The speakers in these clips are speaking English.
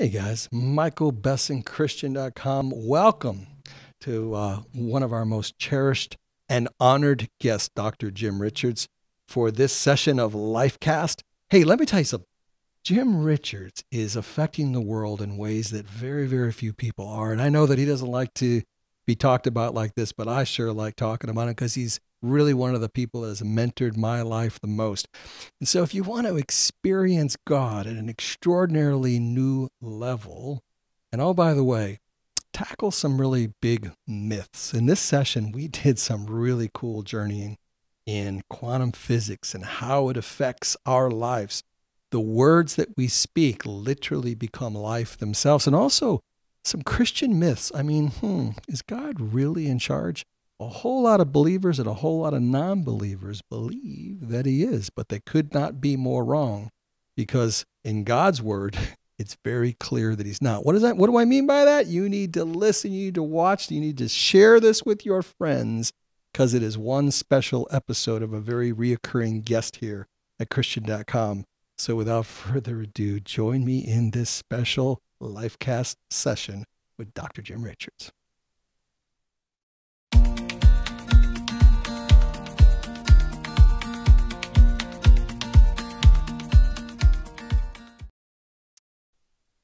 Hey guys, Michael Besson, Christian.com. Welcome to uh, one of our most cherished and honored guests, Dr. Jim Richards, for this session of Lifecast. Hey, let me tell you something. Jim Richards is affecting the world in ways that very, very few people are. And I know that he doesn't like to be talked about like this, but I sure like talking about him because he's really one of the people that has mentored my life the most. And so, if you want to experience God at an extraordinarily new level, and oh, by the way, tackle some really big myths. In this session, we did some really cool journeying in quantum physics and how it affects our lives. The words that we speak literally become life themselves, and also some Christian myths. I mean, hmm, is God really in charge? a whole lot of believers and a whole lot of non believers believe that he is, but they could not be more wrong because in God's word, it's very clear that he's not. What is that? What do I mean by that? You need to listen, you need to watch, you need to share this with your friends because it is one special episode of a very reoccurring guest here at Christian.com. So without further ado, join me in this special Lifecast session with Dr. Jim Richards.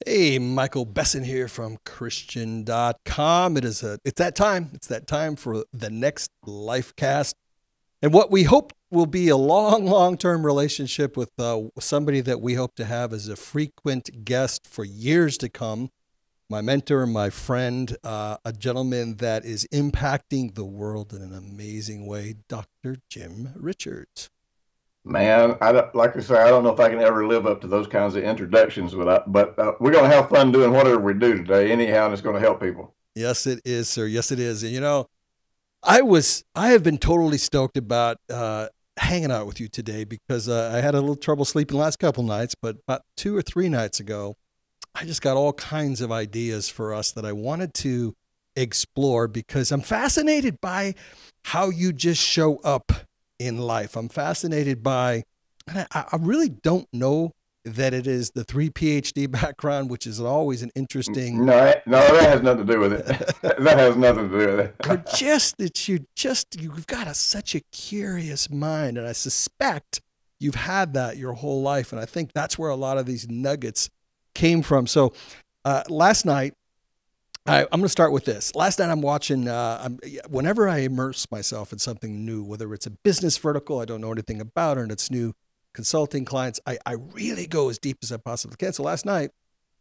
Hey, Michael Besson here from Christian.com. It is a, it's that time. It's that time for the next Lifecast. And what we hope will be a long, long term relationship with uh, somebody that we hope to have as a frequent guest for years to come. My mentor, my friend, uh, a gentleman that is impacting the world in an amazing way, Dr. Jim Richards. Man, I don't, like I say, I don't know if I can ever live up to those kinds of introductions, but I, but uh, we're going to have fun doing whatever we do today, anyhow, and it's going to help people. Yes, it is, sir. Yes, it is. And you know, I was, I have been totally stoked about uh, hanging out with you today because uh, I had a little trouble sleeping last couple nights, but about two or three nights ago, I just got all kinds of ideas for us that I wanted to explore because I'm fascinated by how you just show up in life. I'm fascinated by, I, I really don't know that it is the three PhD background, which is always an interesting. No, no, that has nothing to do with it. that has nothing to do with it. but just that you just you've got a, such a curious mind, and I suspect you've had that your whole life, and I think that's where a lot of these nuggets came from. So uh, last night I, am going to start with this. Last night I'm watching, uh, I'm, whenever I immerse myself in something new, whether it's a business vertical I don't know anything about, or it's new consulting clients, I, I really go as deep as I possibly can. So last night,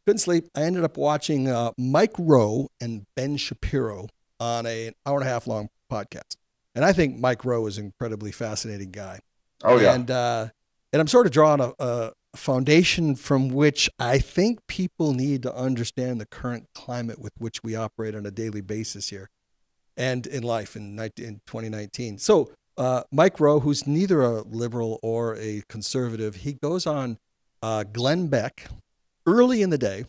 couldn't sleep. I ended up watching uh, Mike Rowe and Ben Shapiro on a, an hour and a half long podcast. And I think Mike Rowe is an incredibly fascinating guy. Oh, yeah. And, uh, and I'm sort of drawing a, a, foundation from which I think people need to understand the current climate with which we operate on a daily basis here and in life in, 19, in 2019. So, uh, Mike Rowe, who's neither a liberal or a conservative, he goes on uh, Glenn Beck early in the day.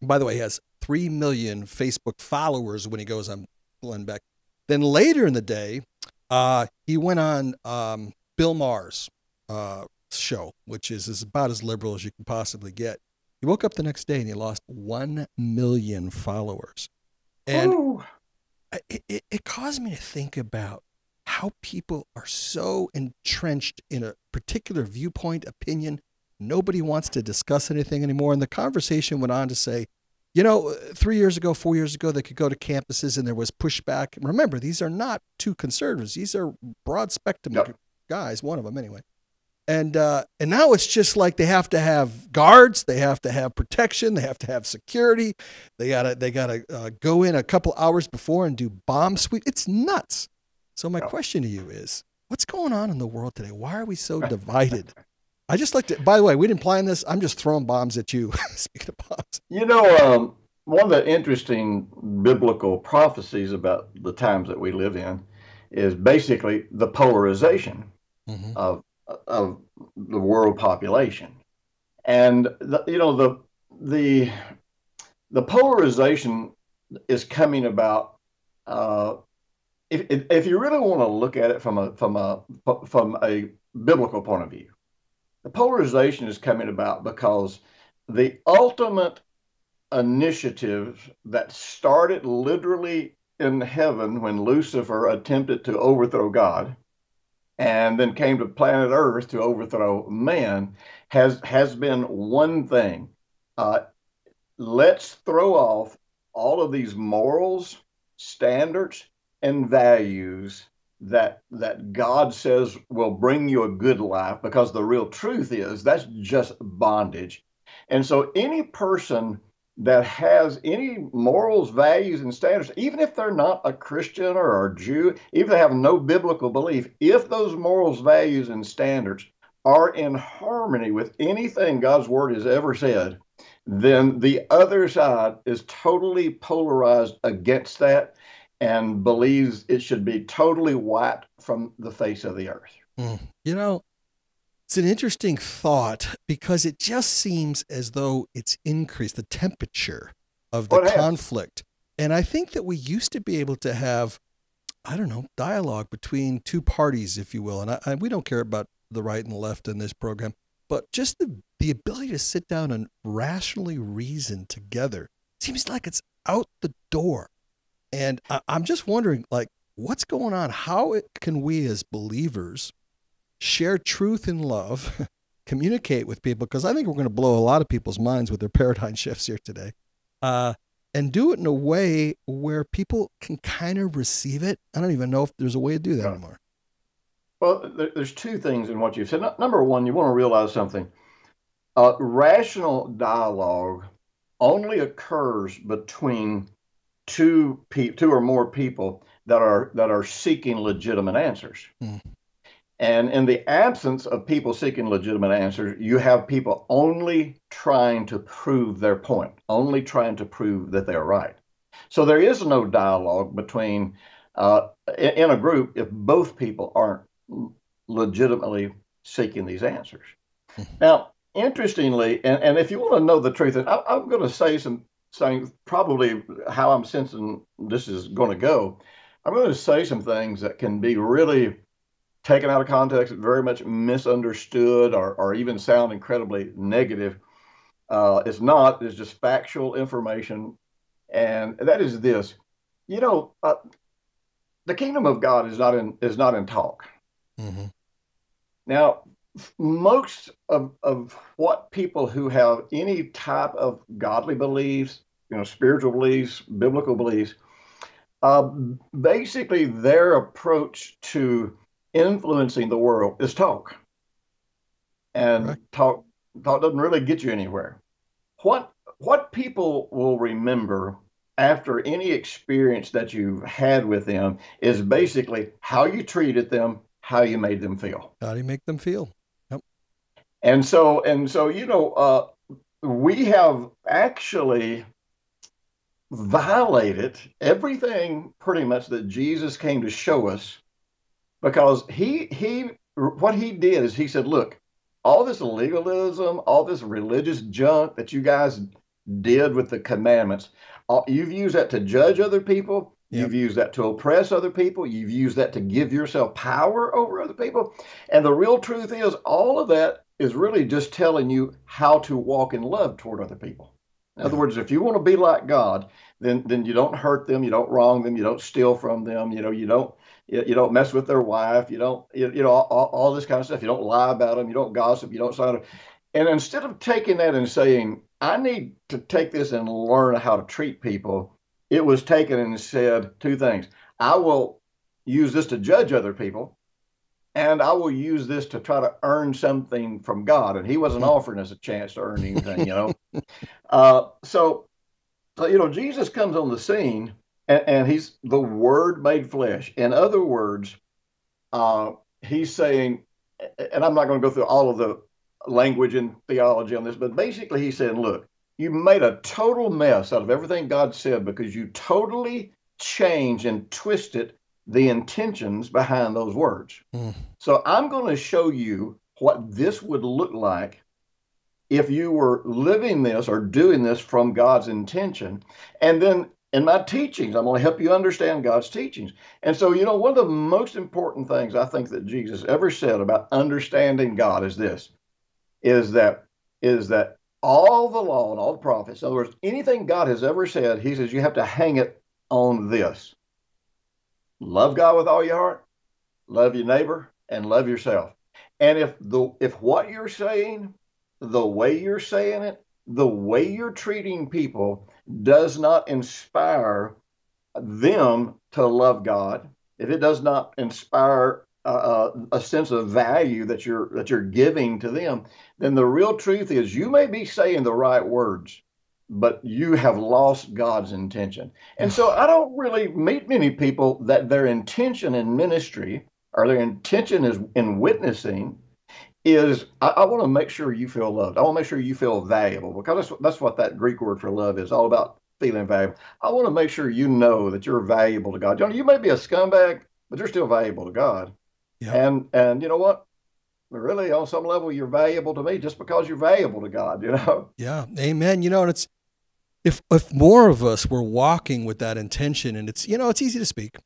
By the way, he has 3 million Facebook followers when he goes on Glenn Beck. Then later in the day, uh, he went on um, Bill Maher's uh, show, which is, is about as liberal as you can possibly get. He woke up the next day and he lost 1 million followers. And it, it, it caused me to think about how people are so entrenched in a particular viewpoint, opinion. Nobody wants to discuss anything anymore. And the conversation went on to say, you know, three years ago, four years ago, they could go to campuses and there was pushback. Remember, these are not two conservatives. These are broad spectrum guys, one of them anyway and uh, and now it's just like they have to have guards, they have to have protection, they have to have security, they gotta they gotta uh, go in a couple hours before and do bomb sweep. It's nuts. So my question to you is, what's going on in the world today? Why are we so divided? I just like to. By the way, we didn't plan this. I'm just throwing bombs at you. Speaking of bombs, you know, um, one of the interesting biblical prophecies about the times that we live in is basically the polarization mm-hmm. of of the world population. And the, you know the the the polarization is coming about. Uh, if, if you really want to look at it from a from a from a biblical point of view, the polarization is coming about because the ultimate initiative that started literally in heaven when Lucifer attempted to overthrow God and then came to planet Earth to overthrow man has has been one thing. Uh, let's throw off all of these morals, standards, and values that that God says will bring you a good life because the real truth is that's just bondage. And so any person that has any morals, values, and standards, even if they're not a Christian or a Jew, even if they have no biblical belief, if those morals, values, and standards are in harmony with anything God's word has ever said, then the other side is totally polarized against that and believes it should be totally wiped from the face of the earth. Mm. You know, it's an interesting thought because it just seems as though it's increased the temperature of the conflict. And I think that we used to be able to have, I don't know, dialogue between two parties, if you will. And I, I, we don't care about the right and the left in this program, but just the, the ability to sit down and rationally reason together seems like it's out the door. And I, I'm just wondering, like, what's going on? How it, can we as believers share truth and love, communicate with people, because I think we're going to blow a lot of people's minds with their paradigm shifts here today, uh, and do it in a way where people can kind of receive it. I don't even know if there's a way to do that yeah. anymore. Well, there's two things in what you've said. Number one, you want to realize something. Uh, rational dialogue only occurs between two pe- two or more people that are that are seeking legitimate answers. Mm. And in the absence of people seeking legitimate answers, you have people only trying to prove their point, only trying to prove that they're right. So there is no dialogue between, uh, in a group, if both people aren't legitimately seeking these answers. Mm-hmm. now, interestingly, and, and if you want to know the truth, and I, I'm going to say some saying probably how I'm sensing this is going to go. I'm going to say some things that can be really taken out of context, very much misunderstood, or, or even sound incredibly negative. Uh, it's not. It's just factual information, and that is this. You know, uh, the kingdom of God is not in is not in talk. Mm-hmm. Now, most of of what people who have any type of godly beliefs, you know, spiritual beliefs, biblical beliefs, uh, basically their approach to influencing the world is talk. And right. talk talk doesn't really get you anywhere. What what people will remember after any experience that you've had with them is basically how you treated them, how you made them feel. How do you make them feel? And so and so you know uh, we have actually violated everything pretty much that Jesus came to show us because he he what he did is he said, look, all this legalism, all this religious junk that you guys did with the commandments, all, you've used that to judge other people. Yep. You've used that to oppress other people. You've used that to give yourself power over other people. And the real truth is, all of that is really just telling you how to walk in love toward other people. In other words, if you want to be like God, then then you don't hurt them, you don't wrong them, you don't steal from them, you know, you don't you, you don't mess with their wife, you don't, you, you know, all, all, this kind of stuff. You don't lie about them, you don't gossip, you don't sign. And instead of taking that and saying, I need to take this and learn how to treat people, it was taken and said two things. I will use this to judge other people, and I will use this to try to earn something from God. And He wasn't offering us a chance to earn anything, you know. uh, so, so, you know, Jesus comes on the scene and, and he's the Word made flesh. In other words, uh, he's saying, and I'm not going to go through all of the language and theology on this, but basically he's saying, look, you made a total mess out of everything God said because you totally changed and twisted the intentions behind those words. Mm. So I'm going to show you what this would look like if you were living this or doing this from God's intention. And then in my teachings. I'm going to help you understand God's teachings. And so, you know, one of the most important things I think that Jesus ever said about understanding God is this is that is that all the law and all the prophets. In other words, anything God has ever said, he says you have to hang it on this. Love God with all your heart, love your neighbor, and love yourself. And if the if what you're saying, the way you're saying it, the way you're treating people does not inspire them to love God, if it does not inspire uh, a sense of value that you're that you're giving to them, then the real truth is you may be saying the right words, but you have lost God's intention. And so I don't really meet many people that their intention in ministry or their intention is in witnessing is I, I want to make sure you feel loved. I want to make sure you feel valuable because that's that's what that Greek word for love is all about feeling valuable. I want to make sure you know that you're valuable to God. You, know, you may be a scumbag, but you're still valuable to God. Yeah. And and you know what? Really, on some level, you're valuable to me just because you're valuable to God. You know. Yeah. Amen. You know, and it's if if more of us were walking with that intention, and it's you know, it's easy to speak.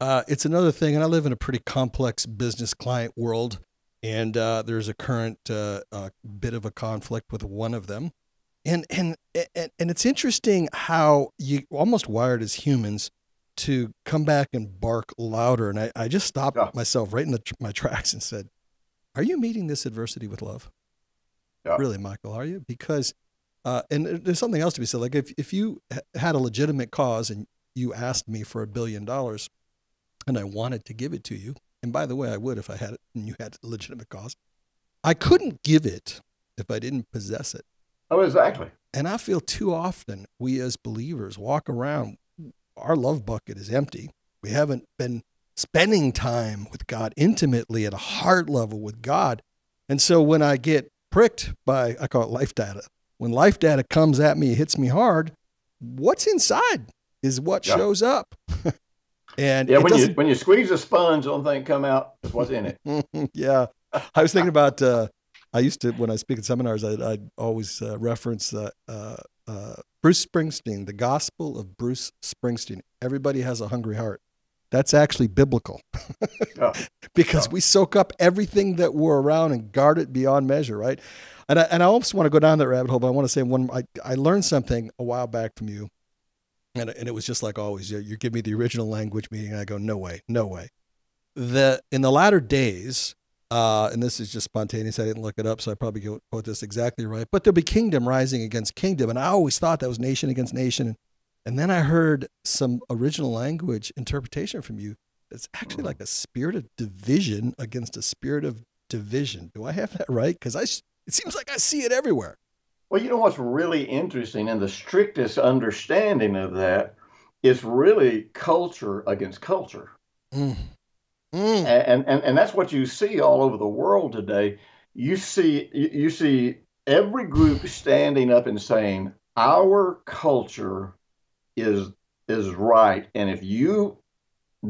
Uh, it's another thing, and I live in a pretty complex business client world, and uh, there's a current uh, uh bit of a conflict with one of them, and and and and it's interesting how you almost wired as humans to come back and bark louder. And I, I just stopped yeah. myself right in the, my tracks and said, Are you meeting this adversity with love? Yeah. Really, Michael, are you? Because, uh, and there's something else to be said. Like, if, if you had a legitimate cause and you asked me for a billion dollars and I wanted to give it to you, and by the way, I would if I had it and you had a legitimate cause, I couldn't give it if I didn't possess it. Oh, exactly. And I feel too often we as believers walk around our love bucket is empty. We haven't been spending time with God intimately at a heart level with God. And so when I get pricked by, I call it life data, when life data comes at me, it hits me hard, what's inside is what yeah. shows up. and yeah, when you when you squeeze a sponge, the only thing come out is what's in it. yeah, I was thinking about. Uh, I used to when I speak at seminars, I, would always uh, reference uh, uh uh, Bruce Springsteen, the gospel of Bruce Springsteen. Everybody has a hungry heart. That's actually biblical oh. because oh. we soak up everything that we're around and guard it beyond measure, right? And I, and I almost want to go down that rabbit hole, but I want to say one. I, I learned something a while back from you, and, and it was just like always. You, you give me the original language meaning, and I go, no way, no way. The in the latter days, uh, and this is just spontaneous. I didn't look it up, so I probably quote this exactly right. But there'll be kingdom rising against kingdom. And I always thought that was nation against nation. And then I heard some original language interpretation from you. It's actually like a spirit of division against a spirit of division. Do I have that right? Because I, it seems like I see it everywhere. Well, you know what's really interesting, and the strictest understanding of that is really culture against culture. Mm. Mm. And, and and that's what you see all over the world today. You see you see every group standing up and saying our culture is is right, and if you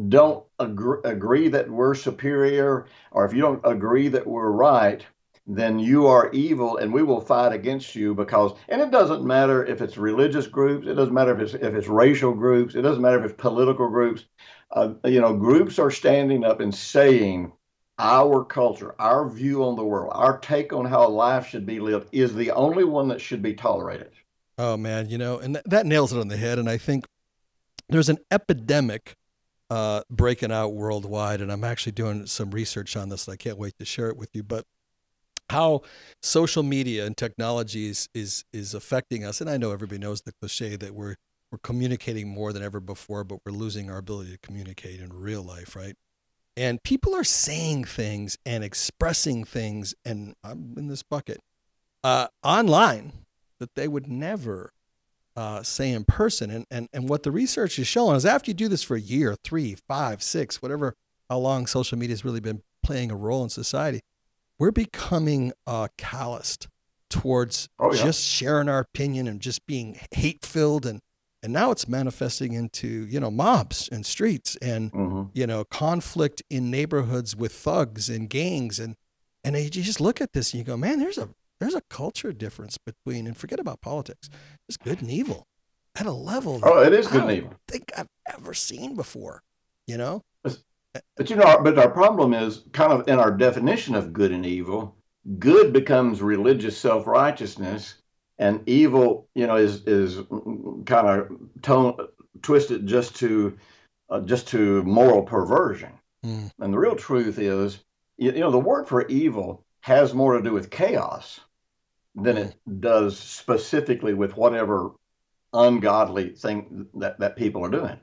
don't agree, agree that we're superior, or if you don't agree that we're right, then you are evil and we will fight against you because and it doesn't matter if it's religious groups it doesn't matter if it's if it's racial groups it doesn't matter if it's political groups. Uh, you know groups are standing up and saying our culture our view on the world our take on how life should be lived is the only one that should be tolerated. Oh man you know and th- that nails it on the head and i think there's an epidemic uh, breaking out worldwide and i'm actually doing some research on this i can't wait to share it with you but how social media and technology is, is is affecting us. And I know everybody knows the cliche that we're we're communicating more than ever before, but we're losing our ability to communicate in real life, right? And people are saying things and expressing things, and I'm in this bucket uh, online that they would never uh, say in person. And, and and what the research is showing is after you do this for a year, three, five, six, whatever, how long social media has really been playing a role in society, we're becoming uh, calloused towards oh, yeah. just sharing our opinion and just being hate filled and and now it's manifesting into you know mobs and streets and mm-hmm. you know conflict in neighborhoods with thugs and gangs and and you just look at this and you go man there's a there's a culture difference between and forget about politics it's good and evil at a level oh it is good and evil think I've ever seen before you know but you know, but our problem is kind of in our definition of good and evil. Good becomes religious self righteousness, and evil, you know, is is kind of tone twisted just to uh, just to moral perversion. Mm. And the real truth is, you, you, know, the word for evil has more to do with chaos than mm. it does specifically with whatever ungodly thing that, that people are doing.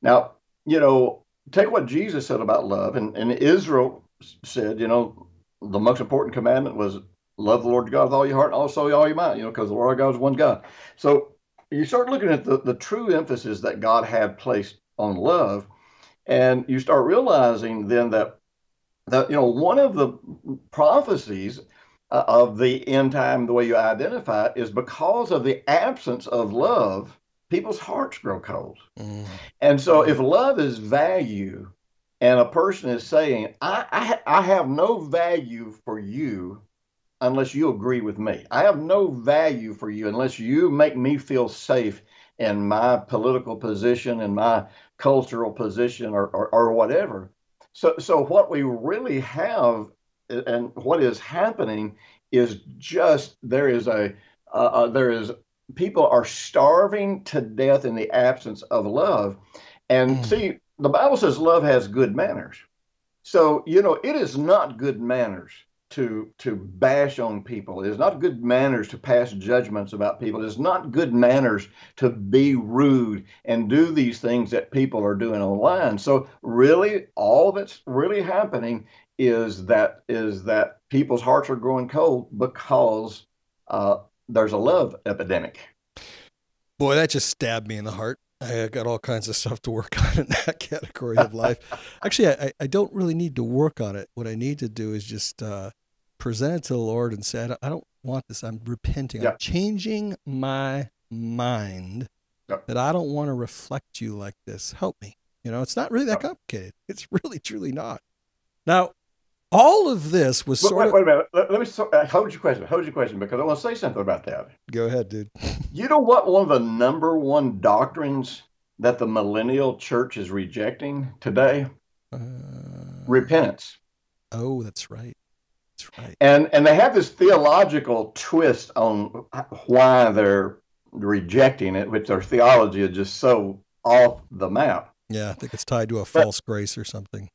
Now, you know, take what Jesus said about love, and, and Israel said, you know, the most important commandment was love the Lord God with all your heart also all your mind, you know, because the Lord our God is one God. So you start looking at the, the true emphasis that God had placed on love, and you start realizing then that that you know one of the prophecies uh, of the end time, the way you identify it, is because of the absence of love, people's hearts grow cold. Mm. And so, if love is value, and a person is saying, I, I, I have no value for you unless you agree with me. I have no value for you unless you make me feel safe in my political position and my cultural position or, or, or whatever. So, so what we really have and what is happening is just there is a uh, uh, there is people are starving to death in the absence of love and mm. see the bible says love has good manners so you know it is not good manners to to bash on people. It is not good manners to pass judgments about people. It is not good manners to be rude and do these things that people are doing online. So really, all that's really happening is that is that people's hearts are growing cold because uh, there's a love epidemic. Boy, that just stabbed me in the heart. I got all kinds of stuff to work on in that category of life. Actually, I, I don't really need to work on it. What I need to do is just uh, present it to the Lord and say, I don't want this. I'm repenting. Yeah. I'm changing my mind yeah. that I don't want to reflect you like this. Help me. You know, it's not really that complicated. It's really, truly not. Now, all of this was sort wait, of. Wait a minute. Let, let me uh, hold your question. Hold your question because I want to say something about that. Go ahead, dude. you know what? One of the number one doctrines that the millennial church is rejecting today? Uh, Repentance. Oh, that's right That's right. And and they have this theological twist on why they're rejecting it, which their theology is just so off the map. Yeah, I think it's tied to a false but, grace or something.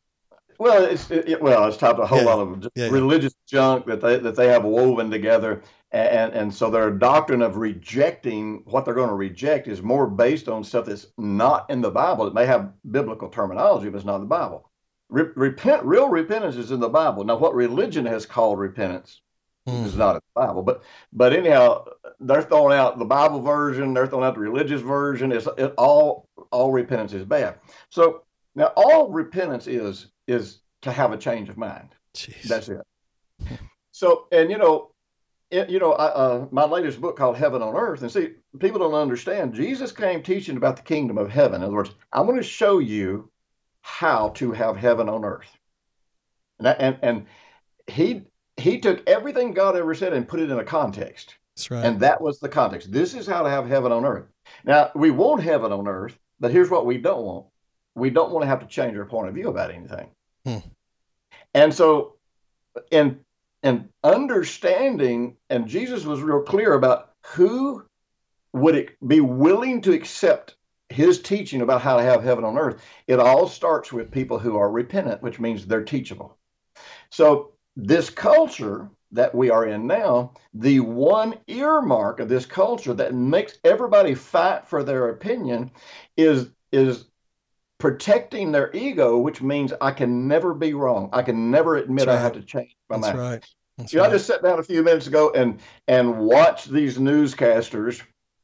Well, it's it, well, it's tied to a whole yeah. lot of yeah, religious junk that they that they have woven together, and and so their doctrine of rejecting what they're going to reject is more based on stuff that's not in the Bible. It may have biblical terminology, but it's not in the Bible. Re- repent, real repentance is in the Bible. Now, what religion has called repentance mm. is not in the Bible, but but anyhow, they're throwing out the Bible version. They're throwing out the religious version. It's it, all all repentance is bad. So now, all repentance is is to have a change of mind. Jeez. That's it. so, and you know, it, you know, I, uh, my latest book called Heaven on Earth, and see, people don't understand. Jesus came teaching about the kingdom of heaven. In other words, I'm going to show you how to have heaven on earth. And, and, and he he took everything God ever said and put it in a context. That's right. And that was the context. This is how to have heaven on earth. Now, we want heaven on earth, but here's what we don't want. We don't want to have to change our point of view about anything. Hmm. And so in in understanding, and Jesus was real clear about who would it be willing to accept his teaching about how to have heaven on earth, it all starts with people who are repentant, which means they're teachable. So, this culture that we are in now, the one earmark of this culture that makes everybody fight for their opinion is is protecting their ego, which means I can never be wrong. I can never admit. I have to change my That's mind. Right. That's you know, right. I just sat down a few minutes ago and and watched these newscasters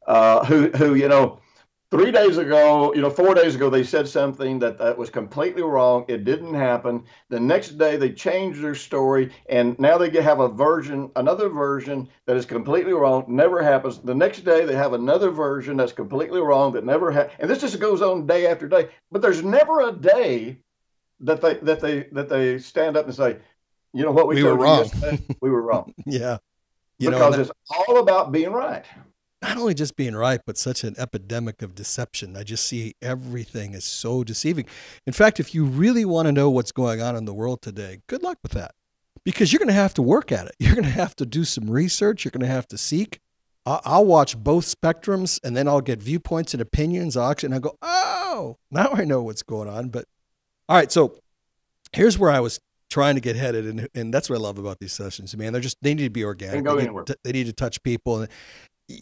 uh, who who you know three days ago, you know, four days ago, they said something that, that was completely wrong. It didn't happen. The next day, they changed their story, and now they have a version, another version that is completely wrong, never happens. The next day, they have another version that's completely wrong that never happened. And this just goes on day after day. But there's never a day that they that they that they stand up and say, you know what, we, we were wrong. we were wrong. yeah. You because know, it's all about being right not only just being right, but such an epidemic of deception. I just see everything is so deceiving. In fact, if you really want to know what's going on in the world today, good luck with that because you're going to have to work at it. You're going to have to do some research. You're going to have to seek. I'll watch both spectrums and then I'll get viewpoints and opinions. I'll actually, and I go, oh, now I know what's going on. But all right, so here's where I was trying to get headed, and, and that's what I love about these sessions. Man, they're just they need to be organic. Go they, anywhere. Need to, they need to touch people, and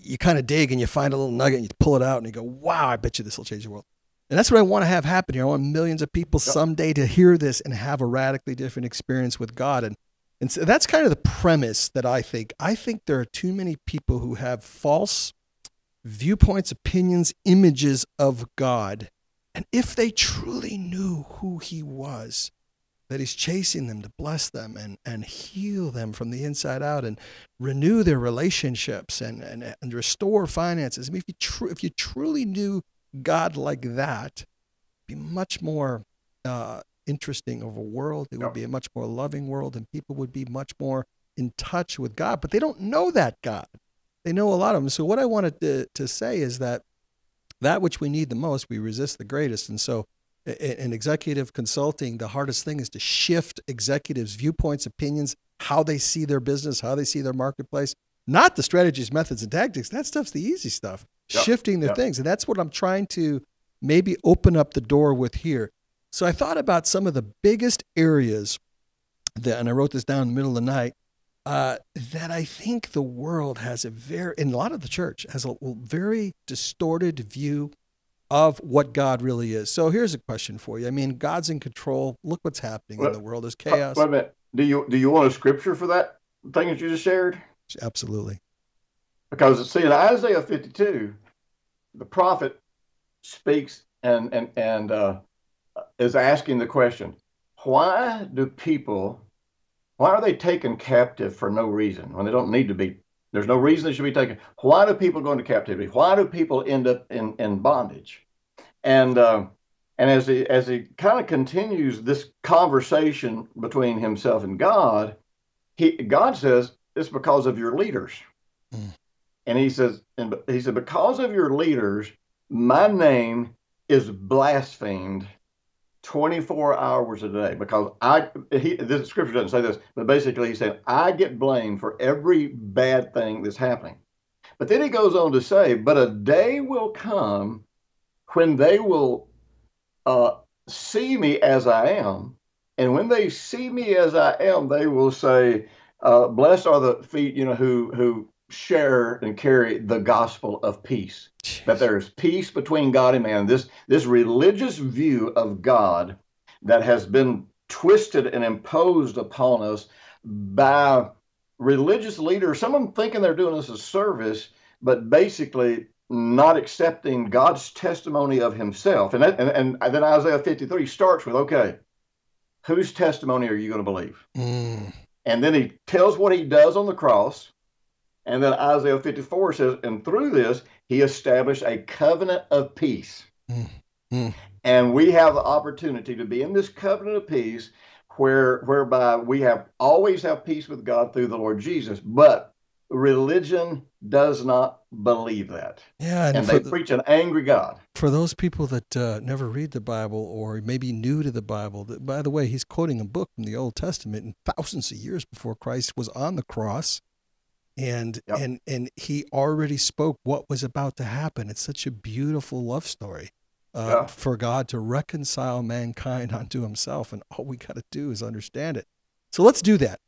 you kind of dig and you find a little nugget and you pull it out and you go, wow, I bet you this will change the world. And that's what I want to have happen here. I want millions of people someday to hear this and have a radically different experience with God. And and so that's kind of the premise that I think. I think there are too many people who have false viewpoints, opinions, images of God. And if they truly knew who he was, that he's chasing them to bless them and, and heal them from the inside out and renew their relationships and, and, and restore finances. I mean, if you, tr- if you truly knew God like that, be much more uh, interesting of a world. It would be a much more loving world, and people would be much more in touch with God. But they don't know that God. They know a lot of them. So what I wanted to, to say is that that which we need the most, we resist the greatest. And so in executive consulting, the hardest thing is to shift executives' viewpoints, opinions, how they see their business, how they see their marketplace, not the strategies, methods, and tactics. That stuff's the easy stuff, yep. shifting their yep. things. And that's what I'm trying to maybe open up the door with here. So I thought about some of the biggest areas that, and I wrote this down in the middle of the night, uh, that I think the world has a very, and a lot of the church has a very distorted view of what God really is. So here's a question for you. I mean, God's in control. Look what's happening well, in the world. There's chaos. Wait a minute. Do you do you want a scripture for that thing that you just shared? Absolutely. Because see in Isaiah 52, the prophet speaks and and and uh, is asking the question, why do people why are they taken captive for no reason when they don't need to be there's no reason they should be taken. Why do people go into captivity? Why do people end up in, in bondage? And uh, and as he as he kind of continues this conversation between himself and God, he God says it's because of your leaders. Mm. And he says, and he said, because of your leaders, my name is blasphemed 24 hours a day because I he this scripture doesn't say this, but basically he said, I get blamed for every bad thing that's happening. But then he goes on to say, but a day will come when they will uh, see me as I am, and when they see me as I am, they will say, uh, "Blessed are the feet, you know, who who share and carry the gospel of peace. Jeez. That there is peace between God and man. This this religious view of God that has been twisted and imposed upon us by religious leaders, some of them thinking they're doing us a service, but basically not accepting God's testimony of himself. And, that, and, and then Isaiah 53 starts with, okay, whose testimony are you going to believe? Mm. And then he tells what he does on the cross and then Isaiah 54 says, and through this, he established a covenant of peace. Mm-hmm. And we have the opportunity to be in this covenant of peace where whereby we have always have peace with God through the Lord Jesus. But religion does not believe that. Yeah, and, and they the, preach an angry God. For those people that uh, never read the Bible or maybe new to the Bible, that, by the way, he's quoting a book from the Old Testament and thousands of years before Christ was on the cross and yep. and and he already spoke what was about to happen. It's such a beautiful love story uh, yeah. for god to reconcile mankind unto himself and all we got to do is understand it. So let's do that.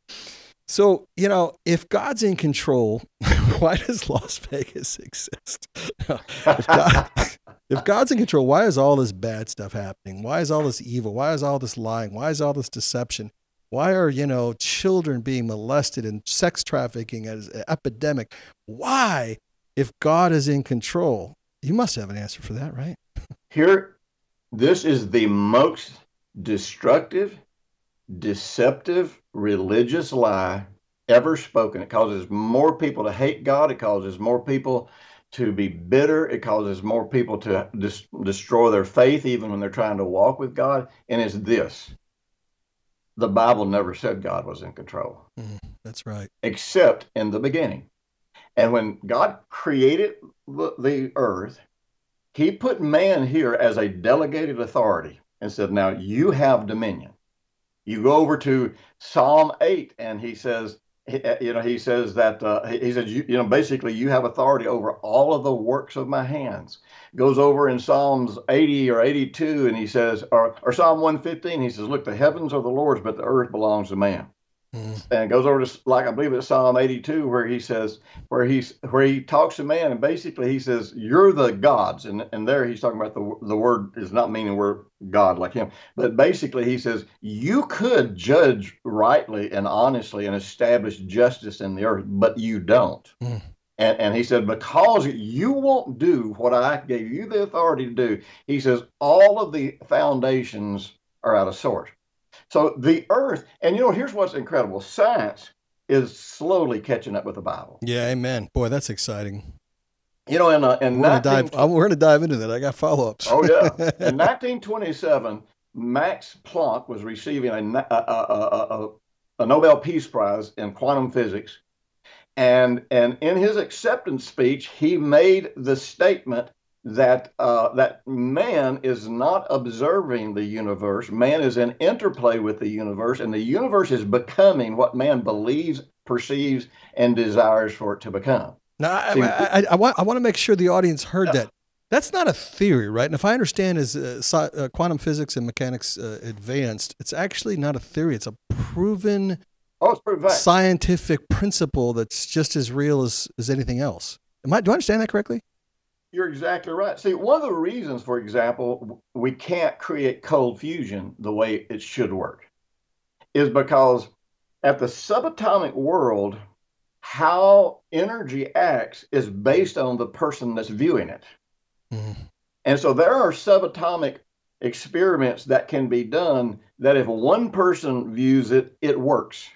So you know if god's in control why does las vegas exist? If, God, if god's in control why is all this bad stuff happening? Why is all this evil? Why is all this lying? Why is all this deception why are, you know, children being molested and sex trafficking as an epidemic? Why, if God is in control? You must have an answer for that, right? Here, this is the most destructive, deceptive religious lie ever spoken. It causes more people to hate God. It causes more people to be bitter. It causes more people to dis- destroy their faith, even when they're trying to walk with God. And it's this the Bible never said God was in control. Mm, that's right. Except in the beginning. And when God created the, the earth, he put man here as a delegated authority and said, Now you have dominion. You go over to Psalm 8, and he says, you know, he says that uh, he says, you, you know, basically you have authority over all of the works of my hands. Goes over in Psalms 80 or 82, and he says, or, or Psalm 115, he says, look, the heavens are the Lord's, but the earth belongs to man. Mm. And goes over to like I believe it's Psalm 82 where he says where he's where he talks to man and basically he says you're the gods and and there he's talking about the the word is not meaning we're God like him but basically he says you could judge rightly and honestly and establish justice in the earth but you don't. Mm. And, and he said, because you won't do what I gave you the authority to do, he says, all of the foundations are out of sort. So the earth, and you know, here's what's incredible science is slowly catching up with the Bible. Yeah, amen. Boy, that's exciting. You know, in, uh, in we're 19, going dive, we're going to dive into that. I got follow ups. oh, yeah. In 1927, Max Planck was receiving a, a, a, a, Nobel Peace Prize in quantum physics. And, and in his acceptance speech, he made the statement that uh, that man is not observing the universe. Man is in interplay with the universe, and the universe is becoming what man believes, perceives, and desires for it to become. Now, See, I, I, I, want I want to make sure the audience heard that. That's not a theory, right? And if I understand is uh, uh, quantum physics and mechanics uh, advanced, it's actually not a theory. It's a proven, oh, it's scientific principle that's just as real as, as anything else. Am I, do I understand that correctly? You're exactly right. See, one of the reasons, for example, we can't create cold fusion the way it should work is because at the subatomic world, how energy acts is based on the person that's viewing it. Mm-hmm. And so there are subatomic experiments that can be done that if one person views it, it works.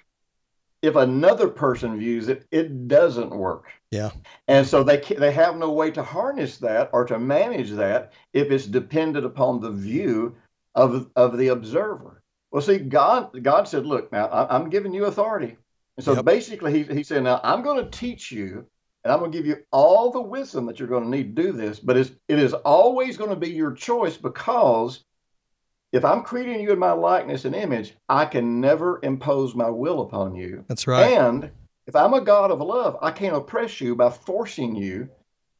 If another person views it, it doesn't work. Yeah. And so they they have no way to harness that or to manage that if it's dependent upon the view of of the observer. Well, see, God God said, "Look, now I'm giving you authority." And so yep. basically, he he said, "Now I'm going to teach you, and I'm going to give you all the wisdom that you're going to need to do this. But it's, it is always going to be your choice because." If I'm creating you in my likeness and image, I can never impose my will upon you. That's right. And if I'm a God of love, I can't oppress you by forcing you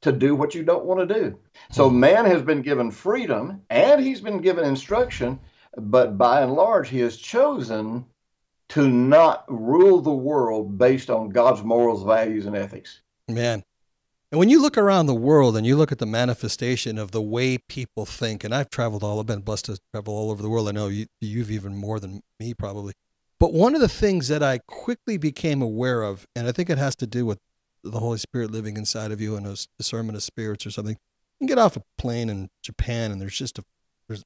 to do what you don't want to do. So hmm. man has been given freedom and he's been given instruction, but by and large, he has chosen to not rule the world based on God's morals, values, and ethics. Man. And when you look around the world and you look at the manifestation of the way people think, and I've traveled all, I've been blessed to travel all over the world. I know you, you've even more than me, probably. But one of the things that I quickly became aware of, and I think it has to do with the Holy Spirit living inside of you and a discernment of spirits or something. You get off a plane in Japan and there's just a there's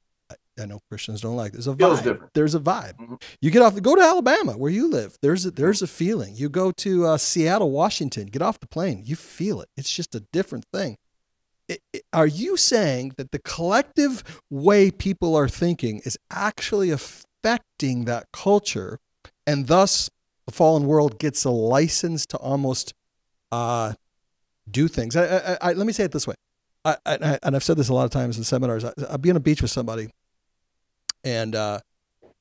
I know Christians don't like there's a vibe. There's a vibe. Mm-hmm. You get off go to Alabama where you live. There's a, there's a feeling. You go to uh, Seattle, Washington. Get off the plane. You feel it. It's just a different thing. It, it, are you saying that the collective way people are thinking is actually affecting that culture, and thus the fallen world gets a license to almost uh, do things. I, I, I, let me say it this way, and I've said this a lot of times in seminars. I, will be on a beach with somebody, and uh,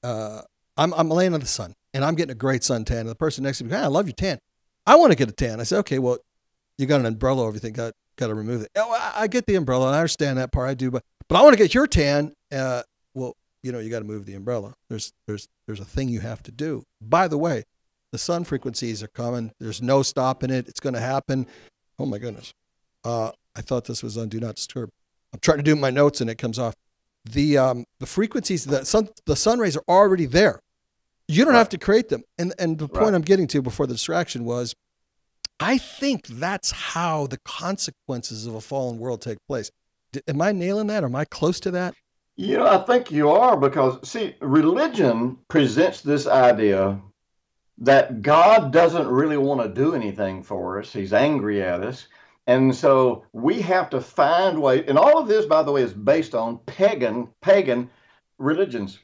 uh, I'm, I'm laying in the sun, and I'm getting a great suntan, and the person next to me, hey, I love your tan. I want to get a tan. I say, okay, well, you got an umbrella over everything. Got got to remove it. Oh, I, I, get the umbrella, and I understand that part. I do, but but I want to get your tan. Uh, well, you know, you got to move the umbrella. There's there's there's a thing you have to do. By the way, the sun frequencies are coming. There's no stopping it. It's going to happen. Oh my goodness. Uh, I thought this was on Do Not Disturb. I'm trying to do my notes and it comes off. The um, the frequencies, the sun, the sun rays are already there. You don't right. have to create them. And and the point right. I'm getting to before the distraction was, I think that's how the consequences of a fallen world take place. am I nailing that? Or am I close to that? You know, I think you are because, see, religion presents this idea that God doesn't really want to do anything for us. He's angry at us. And so we have to find ways. And all of this, by the way, is based on pagan pagan religions.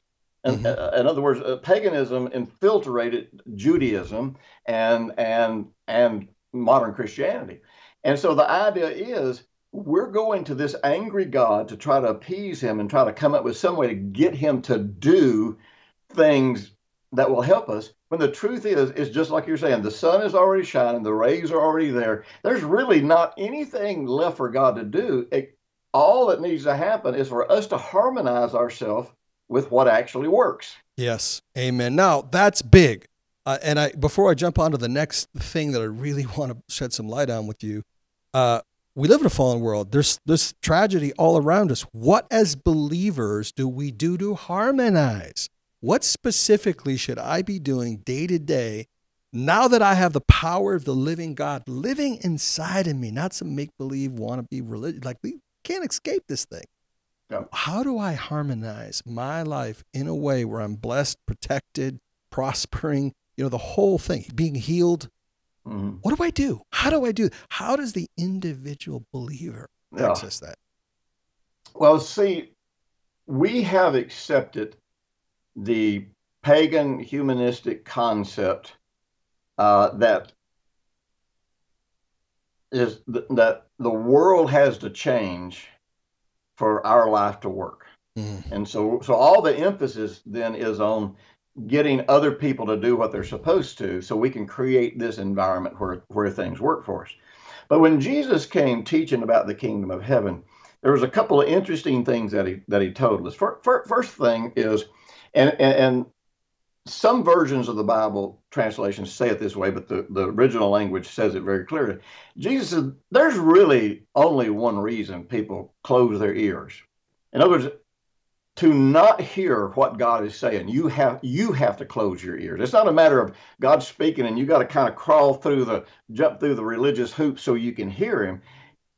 And, mm-hmm. uh, in other words, uh, paganism infiltrated Judaism and and and modern Christianity. And so the idea is we're going to this angry God to try to appease him and try to come up with some way to get him to do things that will help us when the truth is is just like you're saying the sun is already shining the rays are already there. There's really not anything left for god to do. It, all that needs to happen is for us to harmonize ourselves with what actually works. Yes. Amen. Now that's big. Uh, and i before i jump on to the next thing that i really want to shed some light on with you uh, we live in a fallen world. There's there's tragedy all around us. What as believers do we do to harmonize? What specifically should I be doing day to day now that I have the power of the living God living inside of me, not some make believe, want to be religious? Like we can't escape this thing. No. How do I harmonize my life in a way where I'm blessed, protected, prospering, you know, the whole thing, being healed, Mm-hmm. What do I do? How do I do? How does the individual believer yeah. access that? Well, see, we have accepted the pagan humanistic concept uh, that is th- that the world has to change for our life to work. Mm. And so, so all the emphasis then is on getting other people to do what they're supposed to so we can create this environment where, where things work for us. But when Jesus came teaching about the kingdom of heaven, there was a couple of interesting things that he that he told us. First thing is, and, and, and some versions of the Bible translations say it this way, but the, the original language says it very clearly. Jesus said, There's really only one reason people close their ears. In other words, to not hear what God is saying, you have you have to close your ears. It's not a matter of God speaking and you got to kind of crawl through the jump through the religious hoops so you can hear him.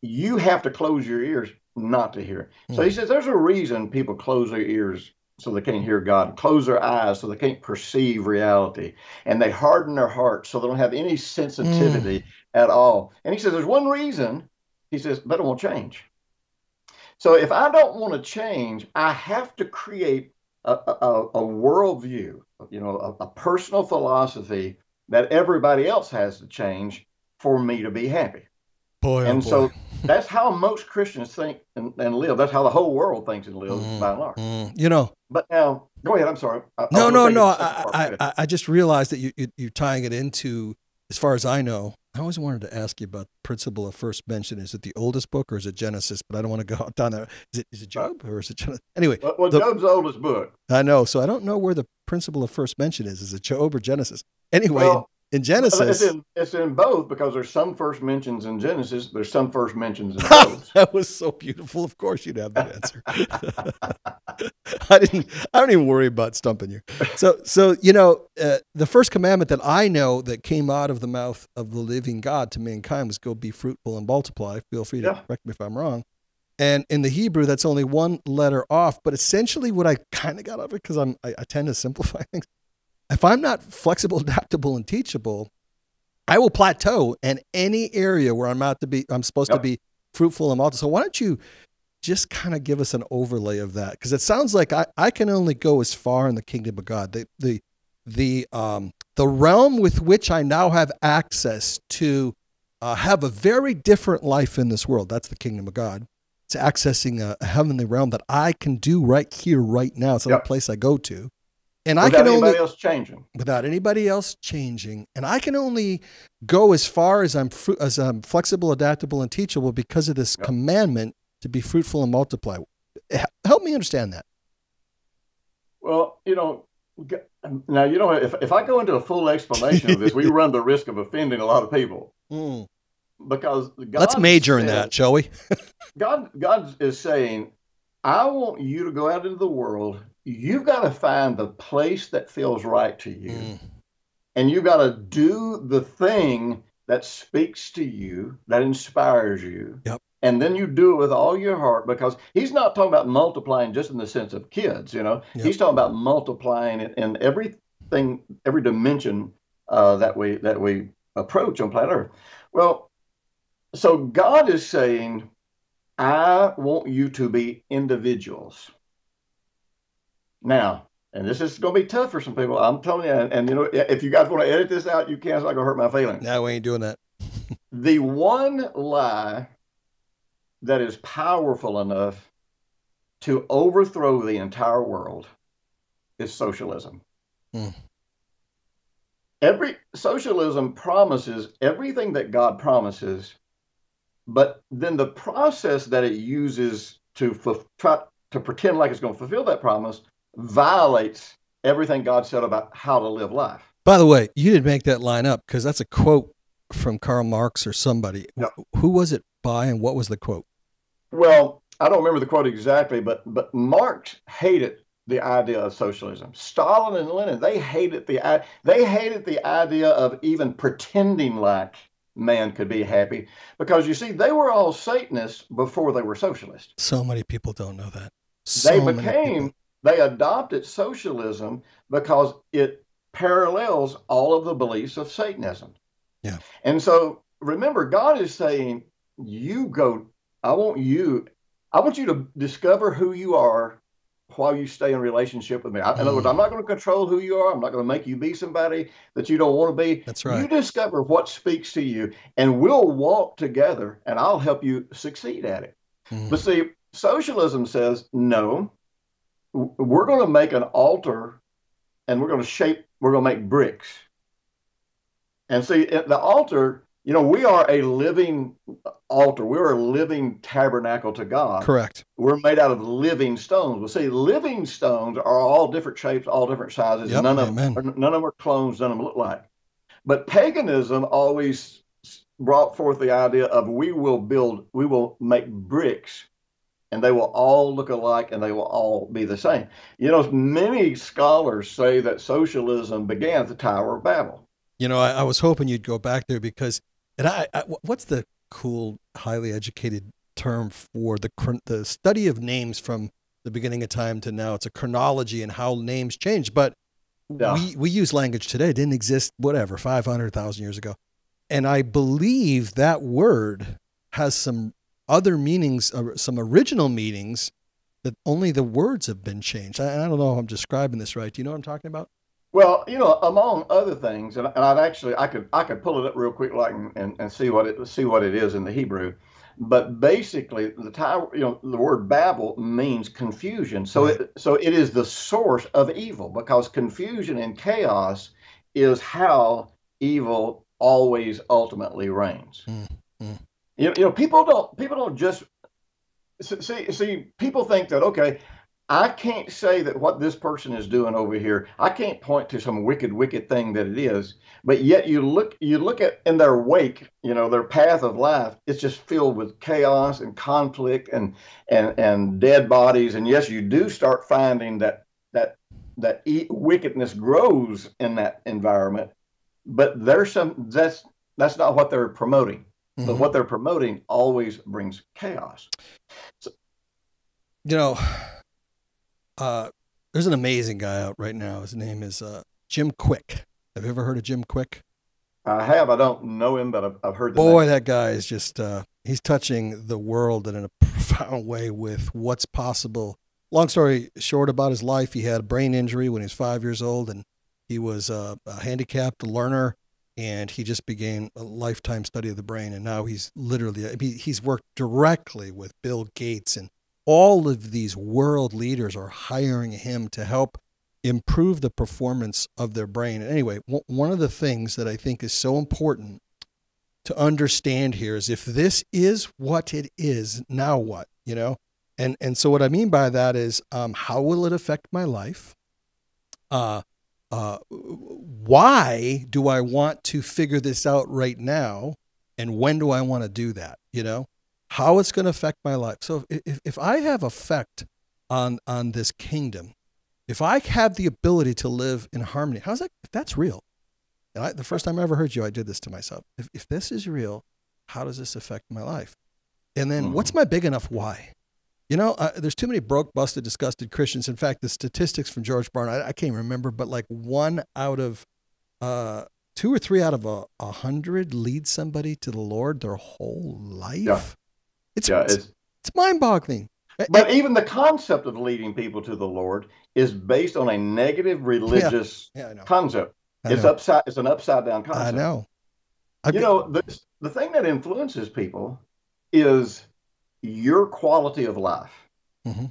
You have to close your ears not to hear. Mm. So he hmm. says there's a reason people close their ears so they can't hear God, close their eyes so they can't perceive reality, and they harden their hearts so they don't have any sensitivity mm. at all. And he says there's one reason. He says, but it won't change. So if I don't want to change, I have to create a, a, a worldview, you know, a, a, personal philosophy that everybody else has to change for me to be happy. Boy, oh, and oh so that's how most Christians think and, and, live. That's how the whole world thinks and lives mm, by and large. Mm, you know. But now, go ahead. I'm sorry. I, no, no, no. I, I, I, just realized that you, you, you're tying it into, as far as I know, I always wanted to ask you about the principle of first mention. Is it the oldest book or is it Genesis? But I don't want to go down there. Is it is it uh, Job or is it Genesis? Anyway, well, well the, Job's the oldest book. I know, so I don't know where the principle of first mention is. Is it Job or Genesis? Anyway, well, in Genesis, it's in, it's in both because there's some first mentions in Genesis. There's some first mentions in both. that was so beautiful. Of course, you'd have that answer. I didn't. I don't even worry about stumping you. So, so you know, uh, the first commandment that I know that came out of the mouth of the living God to mankind was "Go be fruitful and multiply." Feel free to yeah. correct me if I'm wrong. And in the Hebrew, that's only one letter off. But essentially, what I kind of got of it, because I'm I, I tend to simplify things if I'm not flexible, adaptable, and teachable, I will plateau in any area where I'm out to be. I'm supposed yep. to be fruitful and multiple. So why don't you just kind of give us an overlay of that? Because it sounds like I, I can only go as far in the kingdom of God. The the the um the realm with which I now have access to uh, have a very different life in this world. That's the kingdom of God. It's accessing a, a heavenly realm that I can do right here, right now. It's not yep. a place I go to. And without I can anybody only else changing without anybody else changing, and I can only go as far as I'm as I'm flexible, adaptable, and teachable because of this yep. commandment to be fruitful and multiply. Help me understand that. Well, you know, now you know if if I go into a full explanation of this, we run the risk of offending a lot of people. Mm. Because God let's major in that, shall we? God God is saying, I want you to go out into the world you've got to find the place that feels right to you. Mm. And you've got to do the thing that speaks to you, that inspires you. Yep. And then you do it with all your heart because he's not talking about multiplying just in the sense of kids, you know. Yep. He's talking about multiplying it in everything, every dimension uh, that we that we approach on planet Earth. Well, so God is saying, I want you to be individuals. Now, and this is going to be tough for some people. I'm telling you. And, and, you know, if you guys want to edit this out, you can. It's not going to hurt my feelings. No, we ain't doing that. the one lie that is powerful enough to overthrow the entire world is socialism. Mm. every socialism promises everything that God promises, but then the process that it uses to f- try to pretend like it's going to fulfill that promise violates everything God said about how to live life. By the way, you didn't make that line up because that's a quote from Karl Marx or somebody. No. Who was it by and what was the quote? Well, I don't remember the quote exactly, but but Marx hated the idea of socialism. Stalin and Lenin, they hated the they hated the idea of even pretending like man could be happy because you see they were all Satanists before they were socialists. So many people don't know that. So they became they adopted socialism because it parallels all of the beliefs of Satanism. Yeah. And so remember, God is saying, you go, I want you, I want you to discover who you are while you stay in relationship with me. I, in other words, mm. I'm not going to control who you are. I'm not going to make you be somebody that you don't want to be. That's right. You discover what speaks to you, and we'll walk together, and I'll help you succeed at it. Mm. But see, socialism says no. We're going to make an altar, and we're going to shape. We're going to make bricks and see, the altar, you know, we are a living altar. We're a living tabernacle to God. Correct. We're made out of living stones. Well, see, living stones are all different shapes, all different sizes. Yep, none amen. of none of them are clones. None of them look like. But paganism always brought forth the idea of we will build, we will make bricks and they will all look alike and they will all be the same. You know, many scholars say that socialism began at the Tower of Babel. You know, I, I, was hoping you'd go back there because, and I, I, what's the cool, highly educated term for the the study of names from the beginning of time to now? It's a chronology and how names change. But yeah. we we use language today. It didn't exist whatever five hundred thousand years ago, and I believe that word has some other meanings, uh, some original meanings that only the words have been changed. I, I don't know if I'm describing this right. Do you know what I'm talking about? Well, you know, among other things, and, and I'd actually I could I could pull it up real quick, like and, and see what it see what it is in the Hebrew. But basically, the tower, you know, the word Babel means confusion. So right. it so it is the source of evil because confusion and chaos is how evil always ultimately reigns. Mm-hmm. You, you know, people don't people don't just see see people think that okay I can't say that what this person is doing over here, I can't point to some wicked, wicked thing that it is. But yet you look you look at in their wake, you know, their path of life, it's just filled with chaos and conflict and and and dead bodies. And yes, you do start finding that that that wickedness grows in that environment. But there's some that's that's not what they're promoting. Mm-hmm. But what they're promoting always brings chaos. So, you know, uh, there's an amazing guy out right now. His name is uh, Jim Kwik. Have you ever heard of Jim Kwik? I have. I don't know him, but I've, I've heard. Boy, name. that guy is just uh, he's touching the world in a profound way with what's possible. Long story short about his life, he had a brain injury when he was five years old, and he was uh, a handicapped learner, and he just began a lifetime study of the brain. And now he's literally I mean, he's worked directly with Bill Gates and all of these world leaders are hiring him to help improve the performance of their brain. And Anyway, one of the things that I think is so important to understand here is if this is what it is, now what? You know, and and so what I mean by that is, um, how will it affect my life? Uh, uh, why do I want to figure this out right now? And when do I want to do that? You know, how it's going to affect my life. So if, if I have effect on on this kingdom, if I have the ability to live in harmony, how's that? If that's real, and I, the first time I ever heard you, I did this to myself. If if this is real, how does this affect my life? And then mm-hmm. what's my big enough why? You know, uh, there's too many broke, busted, disgusted Christians. In fact, the statistics from George Barna, I, I can't remember, but like one out of uh, two or three out of a, a hundred lead somebody to the Lord their whole life. Yeah. It's, yeah, it's, it's mind boggling. But even the concept of leading people to the Lord is based on a negative religious yeah, yeah, concept. It's upside. It's an upside down concept. I know. I you know the the thing that influences people is your quality of life. Mm-hmm.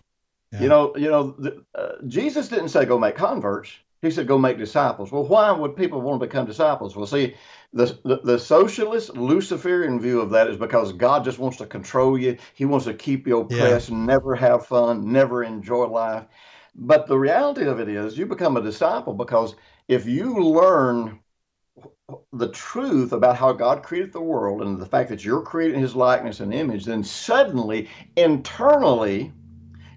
Yeah. You know, you know, the, uh, Jesus didn't say go make converts. He said, go make disciples. Well, why would people want to become disciples? Well, see, the, the, the socialist Luciferian view of that is because God just wants to control you. He wants to keep you oppressed, yeah. never have fun, never enjoy life. But the reality of it is, you become a disciple because if you learn the truth about how God created the world and the fact that you're created in his likeness and image, then suddenly, internally,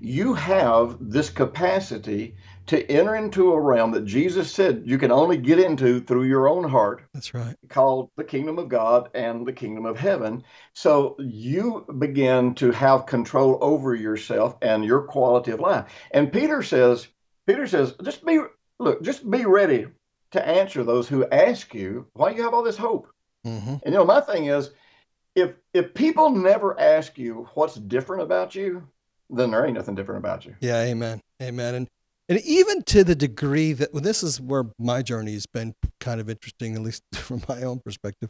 you have this capacity to enter into a realm that Jesus said you can only get into through your own heart. That's right. Called the kingdom of God and the kingdom of heaven. So you begin to have control over yourself and your quality of life. And Peter says, Peter says, just be look, just be ready to answer those who ask you why you have all this hope. Mm-hmm. And you know, my thing is, if if people never ask you what's different about you, then there ain't nothing different about you. Yeah, amen, amen. And and even to the degree that well, this is where my journey has been kind of interesting, at least from my own perspective.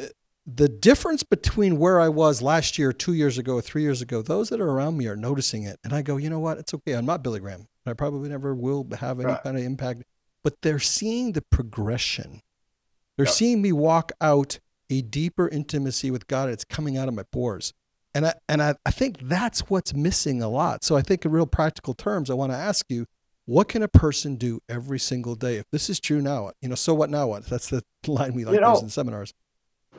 Uh, the difference between where I was last year, two years ago, three years ago, those that are around me are noticing it, and I go, you know what? It's okay. I'm not Billy Graham. I probably never will have any right. kind of impact but they're seeing the progression. They're yep. seeing me walk out a deeper intimacy with God. It's coming out of my pores. And I, and I, I think that's what's missing a lot. So I think in real practical terms, I want to ask you, what can a person do every single day? If this is true now, you know, so what now what? That's the line we like you know, use in seminars.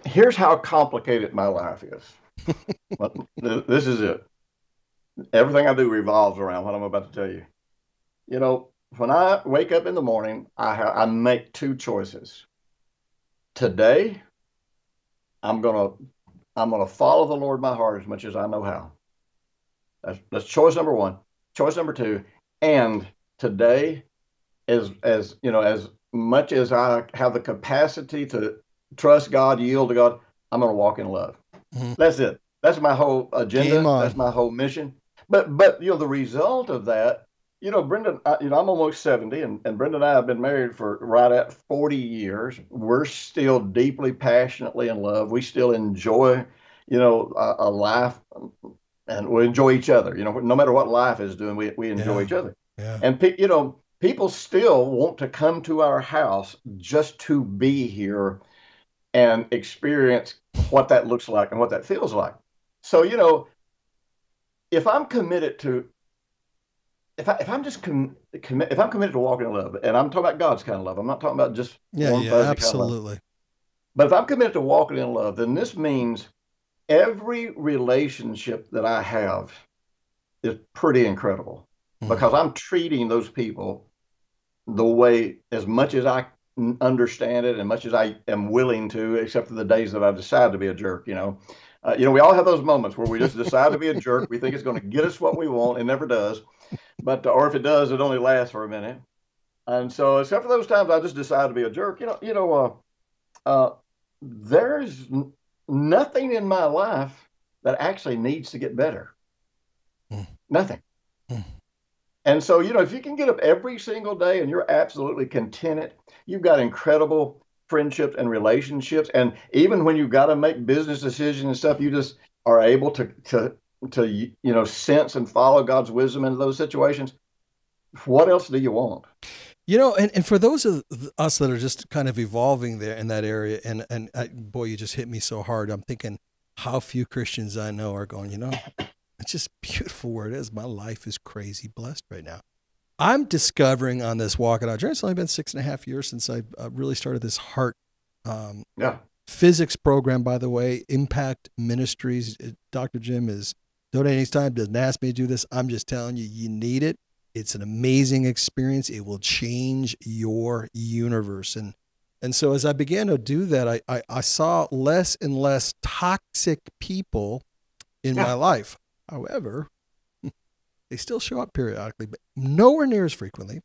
Here's how complicated my life is. this is it. Everything I do revolves around what I'm about to tell you. You know, when I wake up in the morning, I ha- I make two choices. Today, I'm gonna I'm gonna follow the Lord my heart as much as I know how. That's, that's choice number one. Choice number two, and today, as as you know, as much as I have the capacity to trust God, yield to God, I'm gonna walk in love. Mm-hmm. That's it. That's my whole agenda. That's my whole mission. But but you know the result of that you know, Brenda, you know, I'm almost 70, and, and Brenda and I have been married for right at 40 years. We're still deeply, passionately in love. We still enjoy, you know, a, a life, and we enjoy each other. You know, no matter what life is doing, we, we enjoy yeah. each other. Yeah. And, pe- you know, people still want to come to our house just to be here and experience what that looks like and what that feels like. So, you know, if I'm committed to if I if I'm just com- if I'm committed to walking in love, and I'm talking about God's kind of love, I'm not talking about just yeah, yeah, absolutely. Kind of but if I'm committed to walking in love, then this means every relationship that I have is pretty incredible mm-hmm. because I'm treating those people the way as much as I understand it and much as I am willing to, except for the days that I've decided to be a jerk, you know. Uh, you know, we all have those moments where we just decide to be a jerk. We think it's going to get us what we want. It never does but or if it does, it only lasts for a minute. And so, except for those times, I just decide to be a jerk. You know, you know, uh, uh, there's n- nothing in my life that actually needs to get better. Mm. Nothing. Mm. And so, you know, if you can get up every single day and you're absolutely contented, you've got incredible friendships and relationships. And even when you've got to make business decisions and stuff, you just are able to to to you know sense and follow God's wisdom in those situations, what else do you want? You know, and, and for those of us that are just kind of evolving there in that area, and and I, boy, you just hit me so hard. I'm thinking how few Christians I know are going. You know, it's just beautiful where it is. My life is crazy blessed right now. I'm discovering on this walking out journey. It's only been six and a half years since I uh, really started this heart um, yeah. physics program. By the way, Impact Ministries. Dr. Jim is donating time doesn't ask me to do this. I'm just telling you, you need it. It's an amazing experience. It will change your universe. And and so as I began to do that, I, I, I saw less and less toxic people in yeah. my life. However, they still show up periodically, but nowhere near as frequently,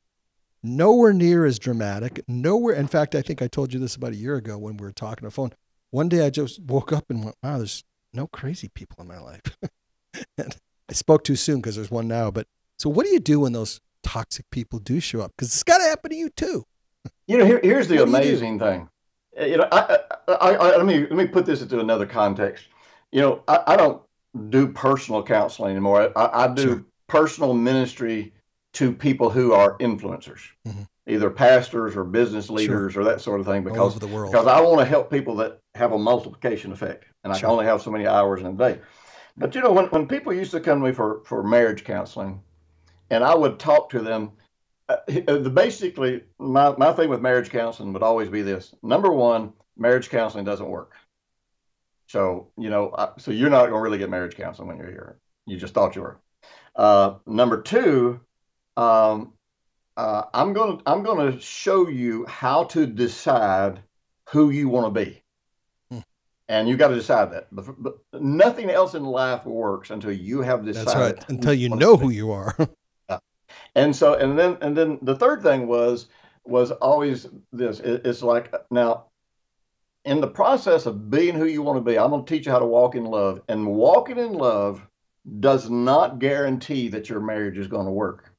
nowhere near as dramatic, nowhere. In fact, I think I told you this about a year ago when we were talking on the phone. One day I just woke up and went, wow, there's no crazy people in my life. I spoke too soon because there's one now. But so, what do you do when those toxic people do show up? Because it's got to happen to you too. You know, here, here's the amazing thing. Uh, you know, I, I, I, let me let me put this into another context. You know, I, don't do personal counseling anymore. I, do sure. personal ministry to people who are influencers. Mm-hmm. either pastors or business leaders sure. or that sort of thing because the world. because I want to help people that have a multiplication effect, and I can only have so many hours in a day. But you know, when, when people used to come to me for, for marriage counseling, and I would talk to them, uh, the basically my, my thing with marriage counseling would always be this: number one, marriage counseling doesn't work. So you know, I, so you're not going to really get marriage counseling when you're here. You just thought you were. Uh, number two, um, uh, I'm going to I'm going to show you how to decide who you want to be. And you got to decide that. But, but nothing else in life works until you have decided. That's right. Until you know who you are. And so, and then, and then the third thing was was always this. It, it's like now, in the process of being who you want to be, I'm going to teach you how to walk in love. And walking in love does not guarantee that your marriage is going to work,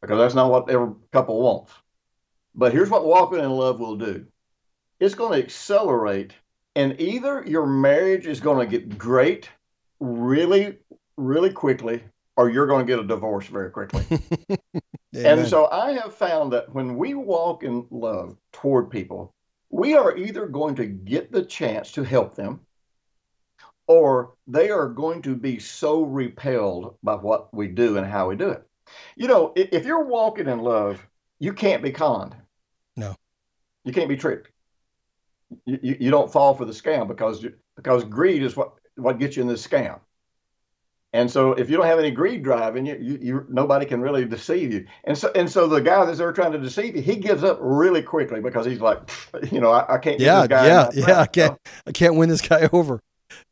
because that's not what every couple wants. But here's what walking in love will do: it's going to accelerate, and either your marriage is going to get great, really, really quickly, or you're going to get a divorce very quickly. And so I have found that when we walk in love toward people, we are either going to get the chance to help them or they are going to be so repelled by what we do and how we do it. You know, if you're walking in love, you can't be conned. No. You can't be tricked. You, you, don't fall for the scam because because greed is what, what gets you in this scam. And so if you don't have any greed driving you, you, you nobody can really deceive you. And so and so the guy that's there trying to deceive you, he gives up really quickly because he's like, you know, I, I can't. yeah, this guy yeah, yeah. I can't, know? I can't win this guy over.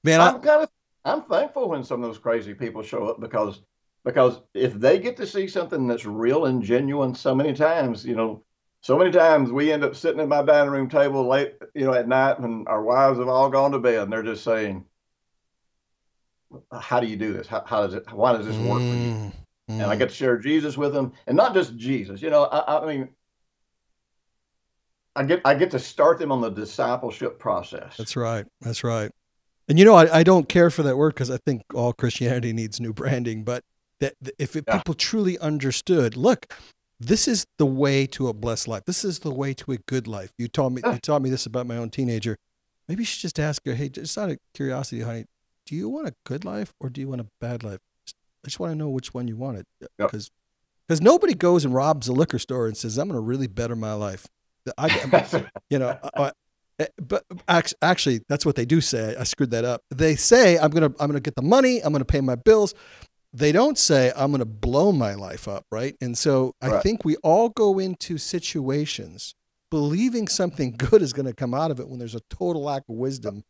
Man, I, I'm kind of I'm thankful when some of those crazy people show up because because if they get to see something that's real and genuine so many times, you know, so many times we end up sitting at my dining room table late, you know, at night when our wives have all gone to bed and they're just saying, How do you do this? How, how does it why does this work for you? Mm, and I mm. get to share Jesus with them, and not just Jesus. You know, I, I mean, I get I get to start them on the discipleship process. That's right. That's right. And you know, I, I don't care for that word because I think all Christianity needs new branding. But that that if it, Yeah. people truly understood, look, this is the way to a blessed life. This is the way to a good life. You taught me. You taught me this about my own teenager. Maybe you should just ask her, hey, just out of curiosity, honey, do you want a good life or do you want a bad life? I just want to know which one you wanted uh, Yep. because because nobody goes and robs a liquor store and says, I'm going to really better my life. I, you know I, I- eh, but actually that's what they do say i screwed that up they say i'm gonna i'm gonna get the money i'm gonna pay my bills they don't say i'm gonna blow my life up right and so i Right. think we all go into situations believing something good is gonna come out of it when there's a total lack of wisdom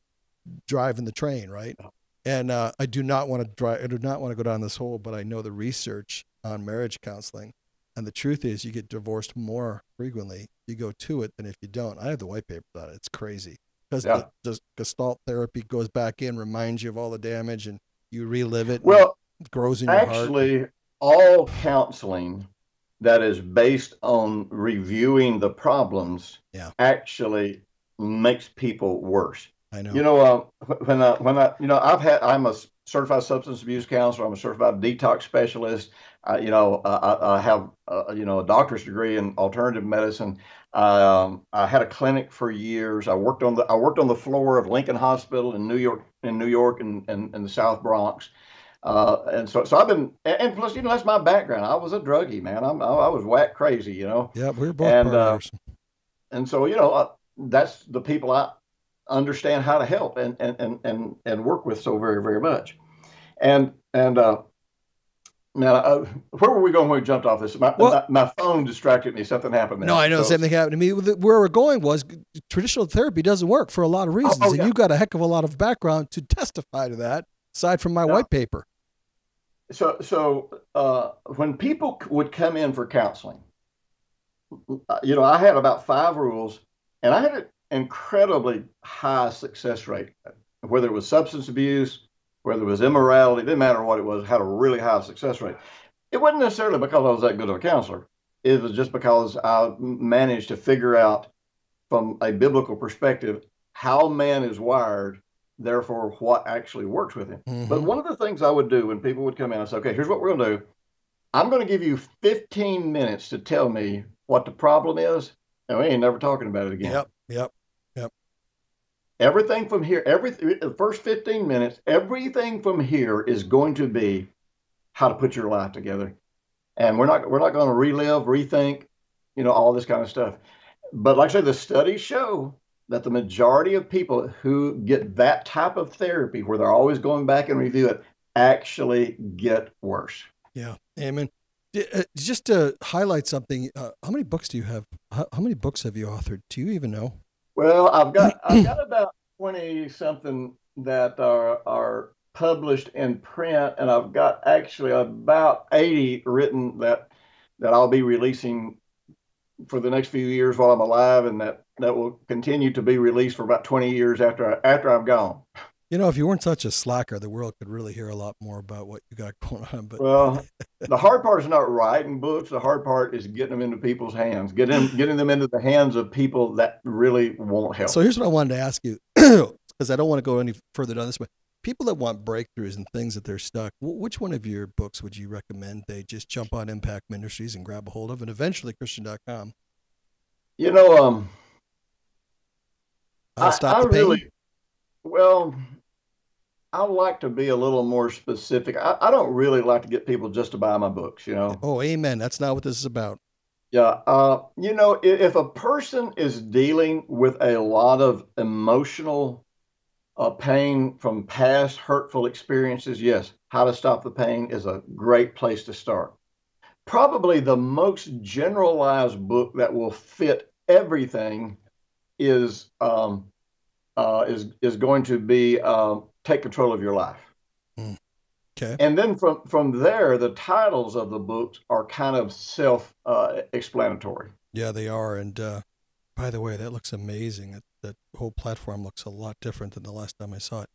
driving the train right and uh, i do not want to drive i do not want to go down this hole but i know the research on marriage counseling and the truth is, you get divorced more frequently if you go to it than if you don't. I have the white paper on it. It's crazy because Yeah. the, the Gestalt therapy goes back in, reminds you of all the damage, and you relive it. well, it grows in your heart. actually, all counseling that is based on reviewing the problems Yeah. actually makes people worse. I know. You know, uh, when I, when I, you know, I've had, I'm a certified substance abuse counselor. I'm a certified detox specialist. Uh, you know, uh, I, I have, uh, you know, a doctor's degree in alternative medicine. Um, I had a clinic for years. I worked on the, I worked on the floor of Lincoln Hospital in New York, in New York, and and, and the South Bronx. Uh, and so, so I've been, and and plus, you know, that's my background. I was a druggie, man. I'm, I, I was whack crazy, you know. yeah, we're both and, uh, and so you know uh, that's the people I understand how to help and and and and, and work with so very very much, and and uh, now uh, where were we going when we jumped off this? My, Well- my, my phone distracted me. Something happened there. no, I know the So- same thing happened to me. Where we're going was traditional therapy doesn't work for a lot of reasons, oh, and yeah. you got a heck of a lot of background to testify to that. Aside from my white paper, So, so uh, when people would come in for counseling, uh, you know, I had about five rules, and I had an incredibly high success rate. Whether it was substance abuse, whether it was immorality, didn't matter what it was, had a really high success rate. It wasn't necessarily because I was that good of a counselor. It was just because I managed to figure out from a biblical perspective how man is wired, therefore what actually works with him. But Mhm. one of the things I would do when people would come in, I say, okay, here's what we're going to do. I'm going to give you 15 minutes to tell me what the problem is, and we ain't never talking about it again. Yep, yep, yep. Everything from here, every the first 15 minutes, everything from here is going to be how to put your life together. And we're not we're not going to relive, rethink, you know, all this kind of stuff. But like I said, the studies show that the majority of people who get that type of therapy, where they're always going back and review it, actually get worse. Yeah, amen. Uh, just to highlight something, uh, how many books do you have? How, how, many books have you authored? Do you even know? Well, I've got I've got about twenty something that are are published in print, and I've got actually about eighty written that that I'll be releasing for the next few years while I'm alive, and that that will continue to be released for about twenty years after I, after I'm gone. You know, if you weren't such a slacker, the world could really hear a lot more about what you got going on. But well, the hard part is not writing books. The hard part is getting them into people's hands, getting getting them into the hands of people that really won't help. So here's what I wanted to ask you, because I don't want to go any further down this way. People that want breakthroughs and things that they're stuck, which one of your books would you recommend they just jump on Impact Ministries and grab a hold of, and eventually Christian.com? You know, um, I'll stop I, I. Really, well, I like to be a little more specific. I, I, don't really like to get people just to buy my books, you know. Oh, amen. That's not what this is about. Yeah. Uh, you know, if, if, a person is dealing with a lot of emotional uh, pain from past hurtful experiences, yes, How to Stop the Pain is a great place to start. Probably the most generalized book that will fit everything is um, uh, is is going to be um, take control of your life. Mm. Okay. And then from from there, the titles of the books are kind of self uh, explanatory. Yeah, they are. And uh, by the way, that looks amazing. That, whole platform looks a lot different than the last time I saw it.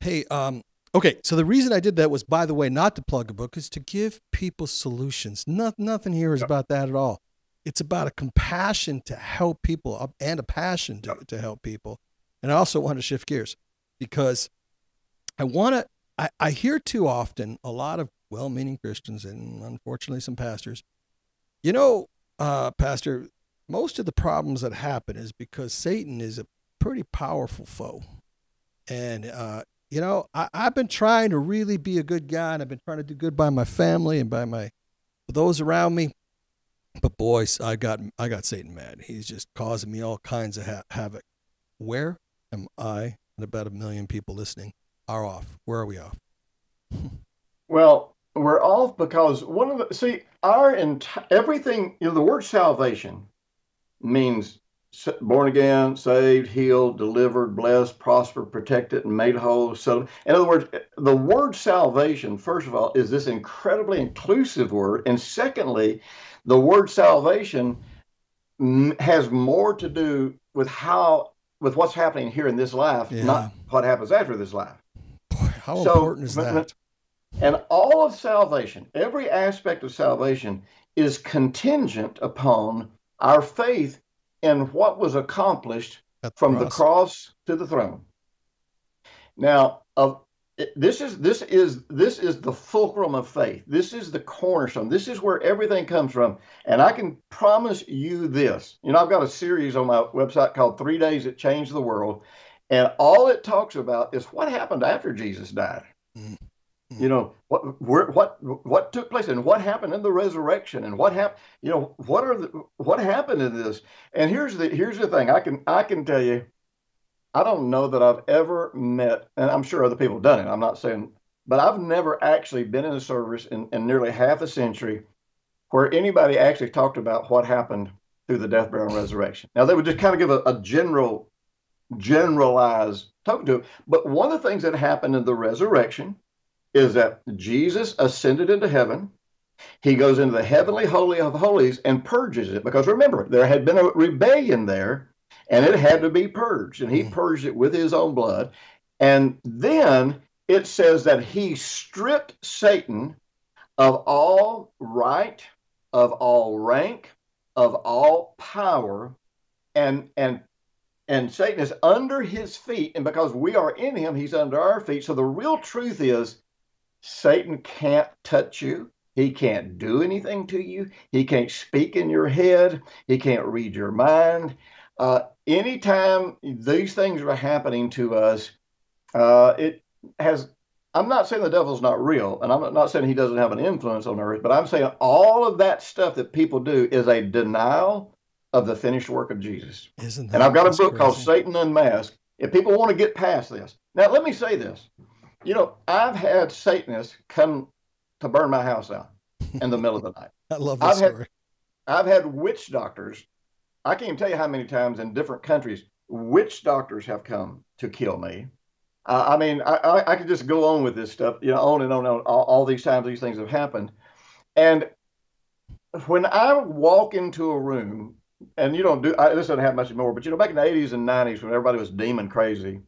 Hey, um, okay. So the reason I did that was, by the way, not to plug a book, is to give people solutions. No, nothing here is about that at all. It's about a compassion to help people and a passion to, to help people. And I also want to shift gears because I want to, I, I hear too often a lot of well meaning Christians and unfortunately some pastors, you know, uh, Pastor, most of the problems that happen is because Satan is a pretty powerful foe. And, uh, you know, I, I've been trying to really be a good guy and I've been trying to do good by my family and by my, those around me. But boys, I got, I got Satan mad. He's just causing me all kinds of ha- havoc. Where am I and about a million people listening are off? Where are we off? well, we're off because one of the see our entire everything you know the word salvation means born again, saved, healed, delivered, blessed, prospered, protected, and made whole. So, in other words, the word salvation, first of all, is this incredibly inclusive word. And secondly, the word salvation has more to do with how, with what's happening here in this life, yeah. not what happens after this life. Boy, how so, important is that? And all of salvation, every aspect of salvation is contingent upon our faith in what was accomplished from the cross to the throne. Now, of this is this is this is the fulcrum of faith. This is the cornerstone. This is where everything comes from. And I can promise you this. You know, I've got a series on my website called Three Days That Changed the World. And all it talks about is what happened after Jesus died. Mm-hmm. You know what where, what what took place and what happened in the resurrection and what happened. You know what are the, what happened in this. And here's the here's the thing. I can I can tell you. I don't know that I've ever met, and I'm sure other people have done it. I'm not saying, but I've never actually been in a service in, in nearly half a century where anybody actually talked about what happened through the death, burial, and resurrection. Now they would just kind of give a, a general generalized talk to him. But one of the things that happened in the resurrection is that Jesus ascended into heaven. He goes into the heavenly holy of holies and purges it because remember, there had been a rebellion there and it had to be purged. And he mm. purged it with his own blood. And then it says that he stripped Satan of all right, of all rank, of all power, and and and Satan is under his feet, and because we are in him, he's under our feet. So the real truth is Satan can't touch you. He can't do anything to you. He can't speak in your head. He can't read your mind. Uh, anytime these things are happening to us, uh, it has. I'm not saying the devil's not real, and I'm not saying he doesn't have an influence on earth, but I'm saying all of that stuff that people do is a denial of the finished work of Jesus. Isn't that and I've got a book crazy? called Satan Unmasked. If people want to get past this, now let me say this. You know, I've had Satanists come to burn my house out in the middle of the night. I love that I've had- story. I've had witch doctors. I can't even tell you how many times in different countries witch doctors have come to kill me. Uh, I mean, I, I, I could just go on with this stuff, you know, on and on and on. All, all these times these things have happened. And when I walk into a room, and you don't do I, this doesn't happen much anymore, but you know, back in the 80s and 90s when everybody was demon crazy,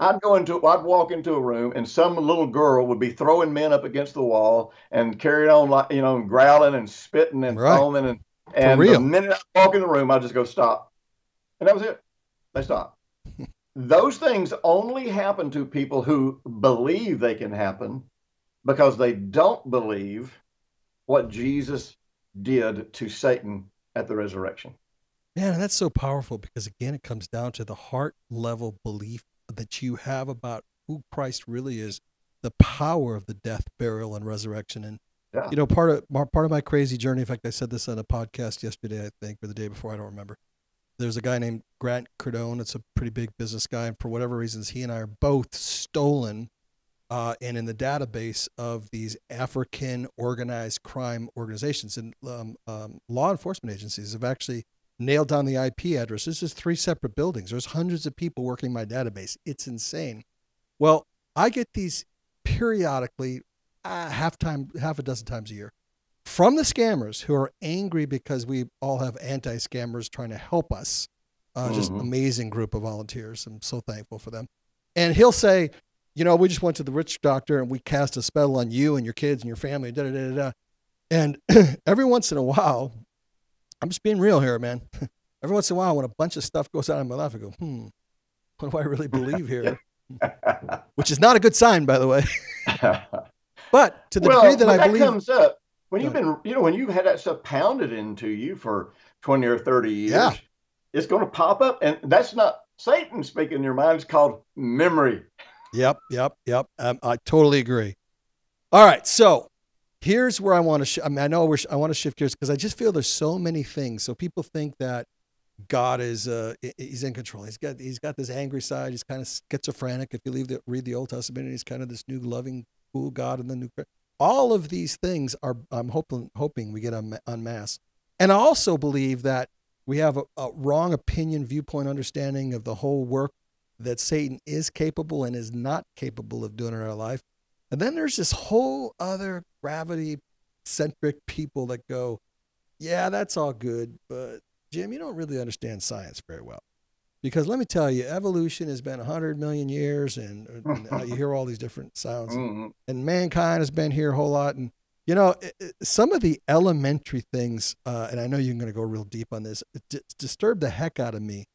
I'd go into, I'd walk into a room, and some little girl would be throwing men up against the wall and carrying on like you know, growling and spitting and Right. foaming, and and the minute I walk in the room, I just go stop, and that was it. They stop. Those things only happen to people who believe they can happen, because they don't believe what Jesus did to Satan at the resurrection. Man, that's so powerful because again, it comes down to the heart level belief that you have about who Christ really is, the power of the death, burial, and resurrection. And Yeah. you know, part of part of my crazy journey. In fact, I said this on a podcast yesterday, I think, or the day before, I don't remember. There's a guy named Grant Cardone. It's a pretty big business guy, and for whatever reasons, he and I are both stolen uh, and in the database of these African organized crime organizations and um, um, law enforcement agencies have actually nailed down the IP address. This is three separate buildings. There's hundreds of people working my database. It's insane. Well, I get these periodically, uh, half time, half a dozen times a year, from the scammers who are angry because we all have anti-scammers trying to help us. Uh, Just Mhm. amazing group of volunteers. I'm so thankful for them. And he'll say, you know, we just went to the witch doctor and we cast a spell on you and your kids and your family. Da da da. da. And every once in a while, I'm just being real here, man. Every once in a while, when a bunch of stuff goes out of my life, I go, hmm, what do I really believe here? Which is not a good sign, by the way. But to the well, degree that when I believe, comes up when you've been, you know, when you've had that stuff pounded into you for twenty or thirty years, Yeah. it's going to pop up, and that's not Satan speaking in your mind. It's called memory. Yep, yep, yep. Um, I totally agree. All right, so here's where I want to. Sh- I mean, I know I want to shift gears because I just feel there's so many things. So people think that God is uh, he's in control. He's got he's got this angry side. He's kind of schizophrenic. If you leave the, read the Old Testament, he's kind of this new loving, cool God in the new. All of these things are. I'm hoping hoping we get un- unmasked. And I also believe that we have a, a wrong opinion, viewpoint, understanding of the whole work that Satan is capable and is not capable of doing in our life. And then there's this whole other gravity centric people that go, yeah, that's all good, but Jim, you don't really understand science very well. Because let me tell you, evolution has been 100 million years, and, and uh, you hear all these different sounds Mhm. and mankind has been here a whole lot. And you know, it- it- some of the elementary things, uh, and I know you're going to go real deep on this, it d- disturbed the heck out of me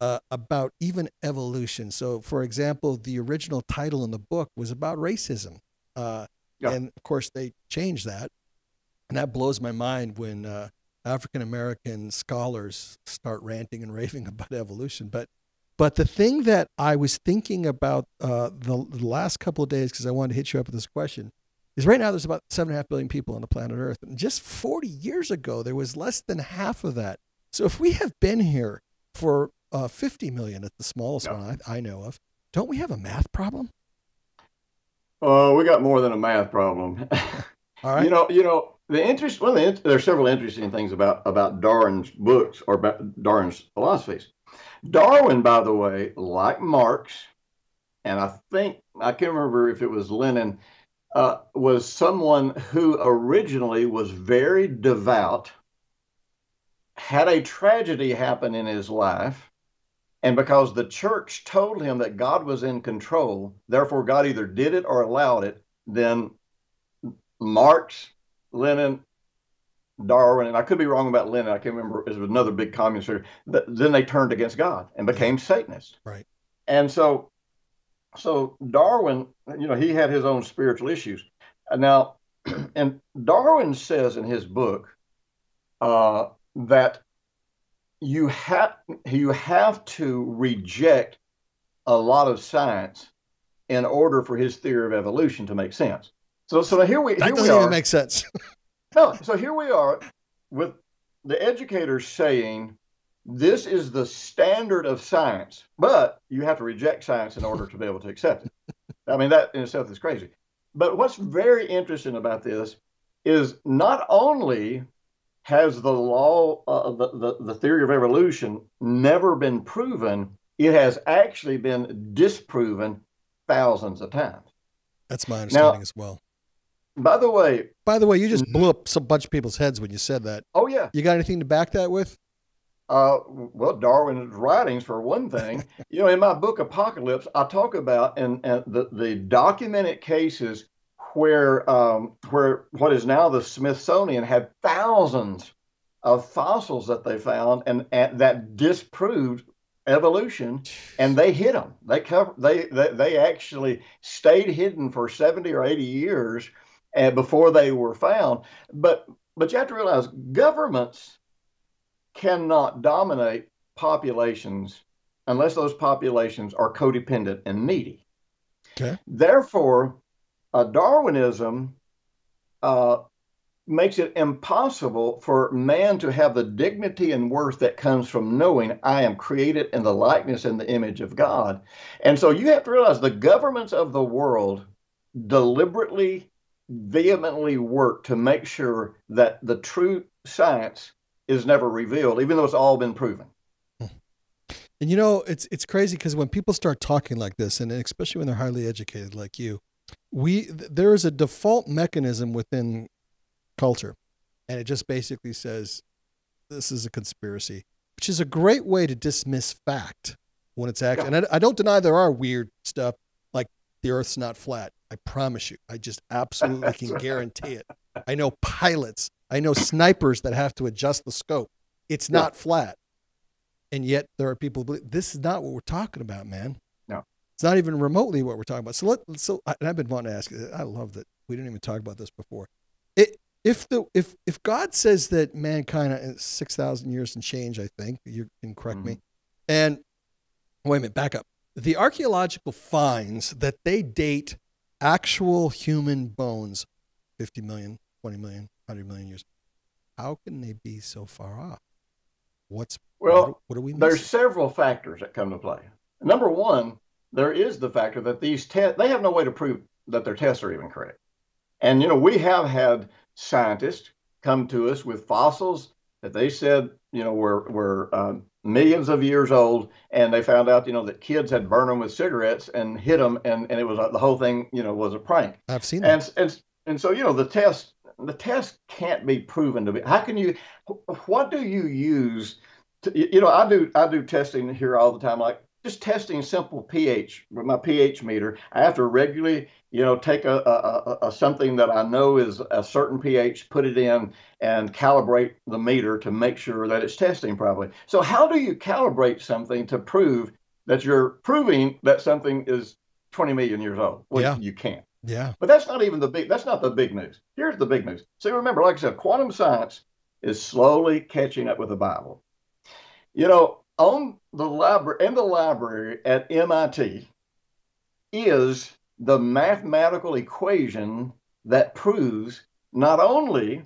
uh, about even evolution. So, for example, the original title in the book was about racism, uh, Yeah. and of course they changed that, and that blows my mind when uh, African American scholars start ranting and raving about evolution. But but the thing that I was thinking about uh, the, the last couple of days, because I wanted to hit you up with this question, is right now there's about seven and a half billion people on the planet Earth. And just 40 years ago, there was less than half of that. So if we have been here for uh, 50 million at the smallest Yeah. one I, I know of, don't we have a math problem? Oh, we got more than a math problem. All right. You know, you know, the interest. Well, the there are several interesting things about about Darwin's books or about Darwin's philosophies. Darwin, by the way, like Marx, and I think I can't remember if it was Lenin, uh, was someone who originally was very devout, had a tragedy happen in his life, and because the church told him that God was in control, therefore God either did it or allowed it, then Marx, Lenin, Darwin, and I could be wrong about Lenin. I can't remember. It was another big communist. figure. But then they turned against God and became Satanists. Right. And so, so Darwin, you know, he had his own spiritual issues. Now, and Darwin says in his book uh, that you have you have to reject a lot of science in order for his theory of evolution to make sense. So, so here we that here doesn't we even are. make sense. no, so here we are with the educators saying this is the standard of science, but you have to reject science in order to be able to accept it. I mean, that in itself is crazy. But what's very interesting about this is not only has the law, uh, the, the, the theory of evolution never been proven, it has actually been disproven thousands of times. That's my understanding now, as well. By the way, by the way, you just blew up some bunch of people's heads when you said that. Oh yeah. You got anything to back that with? Uh, well, Darwin's writings for one thing. you know, in my book Apocalypse, I talk about and, and the the documented cases where um, where what is now the Smithsonian had thousands of fossils that they found and, and that disproved evolution and they hid them they cover they, they they actually stayed hidden for 70 or 80 years uh, before they were found. But but you have to realize governments cannot dominate populations unless those populations are codependent and needy. Okay. Therefore uh, darwinism uh, makes it impossible for man to have the dignity and worth that comes from knowing I am created in the likeness and the image of God. And so you have to realize the governments of the world deliberately, vehemently work to make sure that the true science is never revealed, even though it's all been proven. And you know, it's it's crazy because when people start talking like this, and especially when they're highly educated like you, we there is a default mechanism within culture. And it just basically says this is a conspiracy, which is a great way to dismiss fact when it's actually. Yeah. And I, I don't deny there are weird stuff like the earth's not flat. I promise you. I just absolutely can guarantee it. I know pilots, I know snipers that have to adjust the scope. It's yeah. not flat. And yet there are people believe this is not what we're talking about, man. It's not even remotely what we're talking about. So let so and I've been wanting to ask I love that we didn't even talk about this before. It if the if if God says that mankind six thousand years and change, I think you can correct mm-hmm. me. And wait a minute, back up. The archaeological finds that they date actual human bones 50 million, 20 million, 100 million years. How can they be so far off? What's well? What, what are we? Missing? There's several factors that come to play. Number one, there is the factor that these tests they have no way to prove that their tests are even correct. And you know, we have had scientists come to us with fossils that they said, you know, were were uh, millions of years old, and they found out, you know, that kids had burned them with cigarettes and hit them, and and it was the whole thing, you know, was a prank. I've seen that. And and and so you know, the test the test can't be proven to be. How can you? What do you use? To, you know, I do I do testing here all the time, like just testing simple pH with my pH meter. I have to regularly, you know, take a, a, a, something that I know is a certain pH, put it in, and calibrate the meter to make sure that it's testing properly. So, how do you calibrate something to prove that you're proving that something is 20 million years old? Well, yeah. you can't. Yeah. But that's not even the big. That's not the big news. Here's the big news. See, remember, like I said, quantum science is slowly catching up with the Bible. You know, on the library in the library at MIT is the mathematical equation that proves not only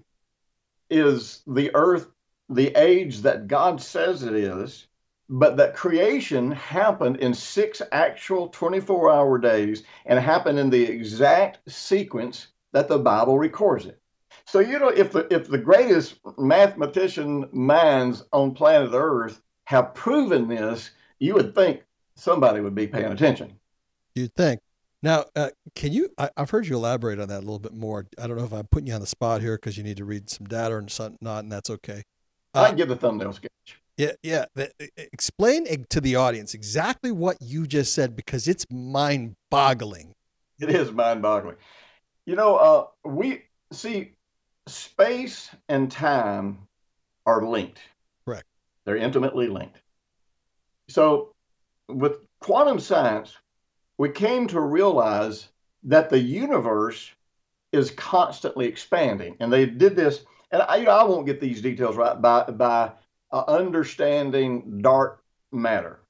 is the earth the age that God says it is, but that creation happened in six actual 24 hour days and happened in the exact sequence that the Bible records it. So you know if the if the greatest mathematician minds on planet Earth have proven this, you would think somebody would be paying attention. You'd think. Now, uh, can you? I, have heard you elaborate on that a little bit more. I don't know if I'm putting you on the spot here because you need to read some data or something, not, and that's okay. Uh, I give the thumbnail sketch. Yeah, yeah. The, explain to the audience exactly what you just said because it's mind-boggling. It is mind-boggling. You know, uh, we see space and time are linked. They're intimately linked. So, with quantum science, we came to realize that the universe is constantly expanding, and they did this. And I, you know, I won't get these details right by by uh, understanding dark matter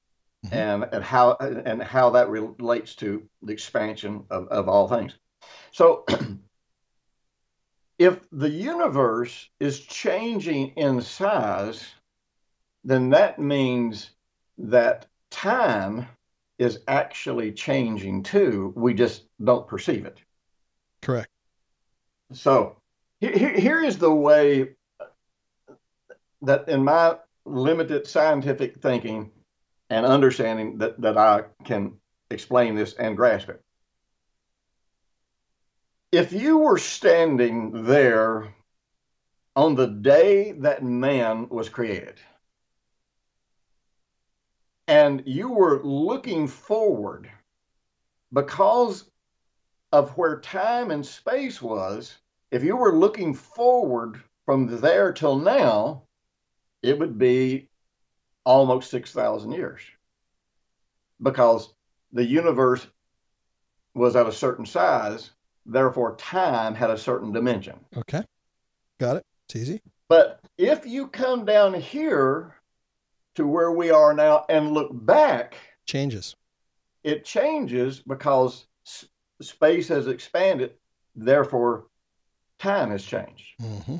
mm-hmm. and and how and how that relates to the expansion of, of all things. So if the universe is changing in size, then that means that time is actually changing too. We just don't perceive it. Correct. So here, here is the way that, in my limited scientific thinking and understanding, that, that I can explain this and grasp it. If you were standing there on the day that man was created, and you were looking forward because of where time and space was, if you were looking forward from there till now, it would be almost 6,000 years because the universe was at a certain size, therefore, time had a certain dimension. Okay. Got it. It's easy. But if you come down here to where we are now and look back, changes. It changes because s- space has expanded, therefore time has changed. Mm-hmm.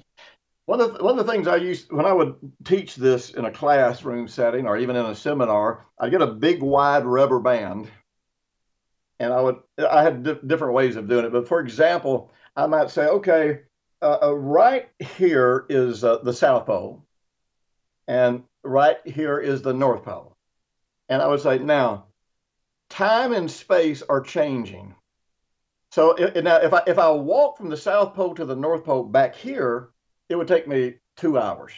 One of the, one of the things I used when I would teach this in a classroom setting or even in a seminar, I'd get a big wide rubber band, and I would I had di- different ways of doing it. But for example, I might say, okay, uh, uh, right here is uh, the South Pole, and right here is the North Pole. And I would say, now, time and space are changing. So if, now, if I if I walk from the South Pole to the North Pole back here, it would take me two hours.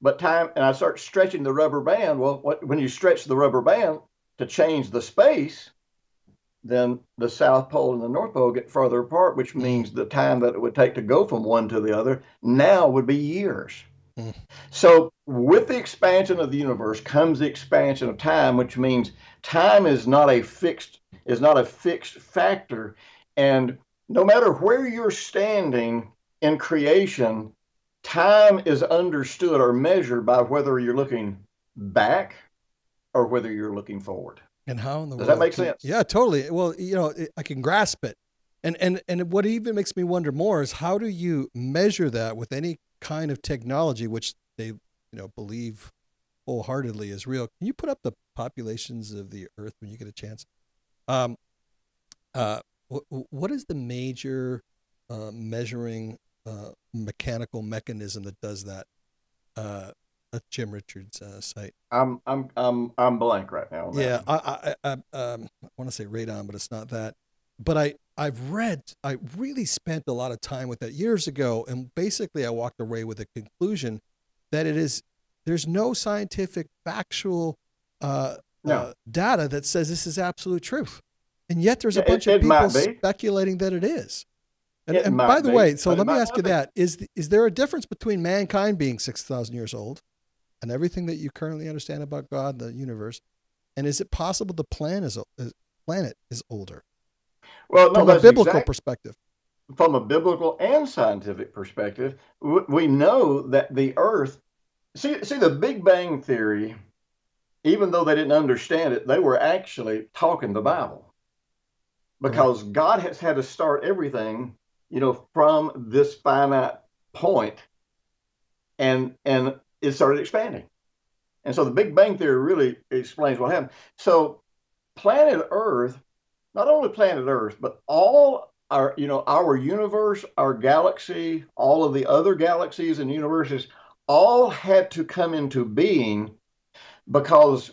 But time, and I start stretching the rubber band. Well, what, when you stretch the rubber band to change the space, then the South Pole and the North Pole get further apart, which means the time that it would take to go from one to the other now would be years. Mm. So, with the expansion of the universe comes the expansion of time, which means time is not a fixed is not a fixed factor, and no matter where you're standing in creation, time is understood or measured by whether you're looking back or whether you're looking forward. And how in the does world that make sense? Yeah, totally. Well, you know, I can grasp it, and and and what even makes me wonder more is how do you measure that with any kind of technology which they you know believe wholeheartedly is real. Can you put up the populations of the Earth when you get a chance? Um, uh, what, what is the major uh, measuring uh, mechanical mechanism that does that? Uh, at Jim Richards' uh, site. I'm I'm I'm I'm blank right now. Yeah, I I, I, um, I want to say radon, but it's not that. But I I've read, I really spent a lot of time with that years ago, and basically I walked away with a conclusion that it is there's no scientific factual uh, no. uh, data that says this is absolute truth, and yet there's a bunch it, of people speculating that it is. And, and by the be, way, so let me ask you that: is is there a difference between mankind being six thousand years old, and everything that you currently understand about God, the universe, and is it possible the planet is, planet is older? Well, no, from a biblical exact, perspective. From a biblical and scientific perspective, we know that the Earth. See, see the Big Bang theory. Even though they didn't understand it, they were actually talking the Bible, because right. God has had to start everything, you know, from this finite point, and and it started expanding. And so the Big Bang theory really explains what happened. So planet Earth not only planet Earth, but all our, you know, our universe, our galaxy, all of the other galaxies and universes, all had to come into being because,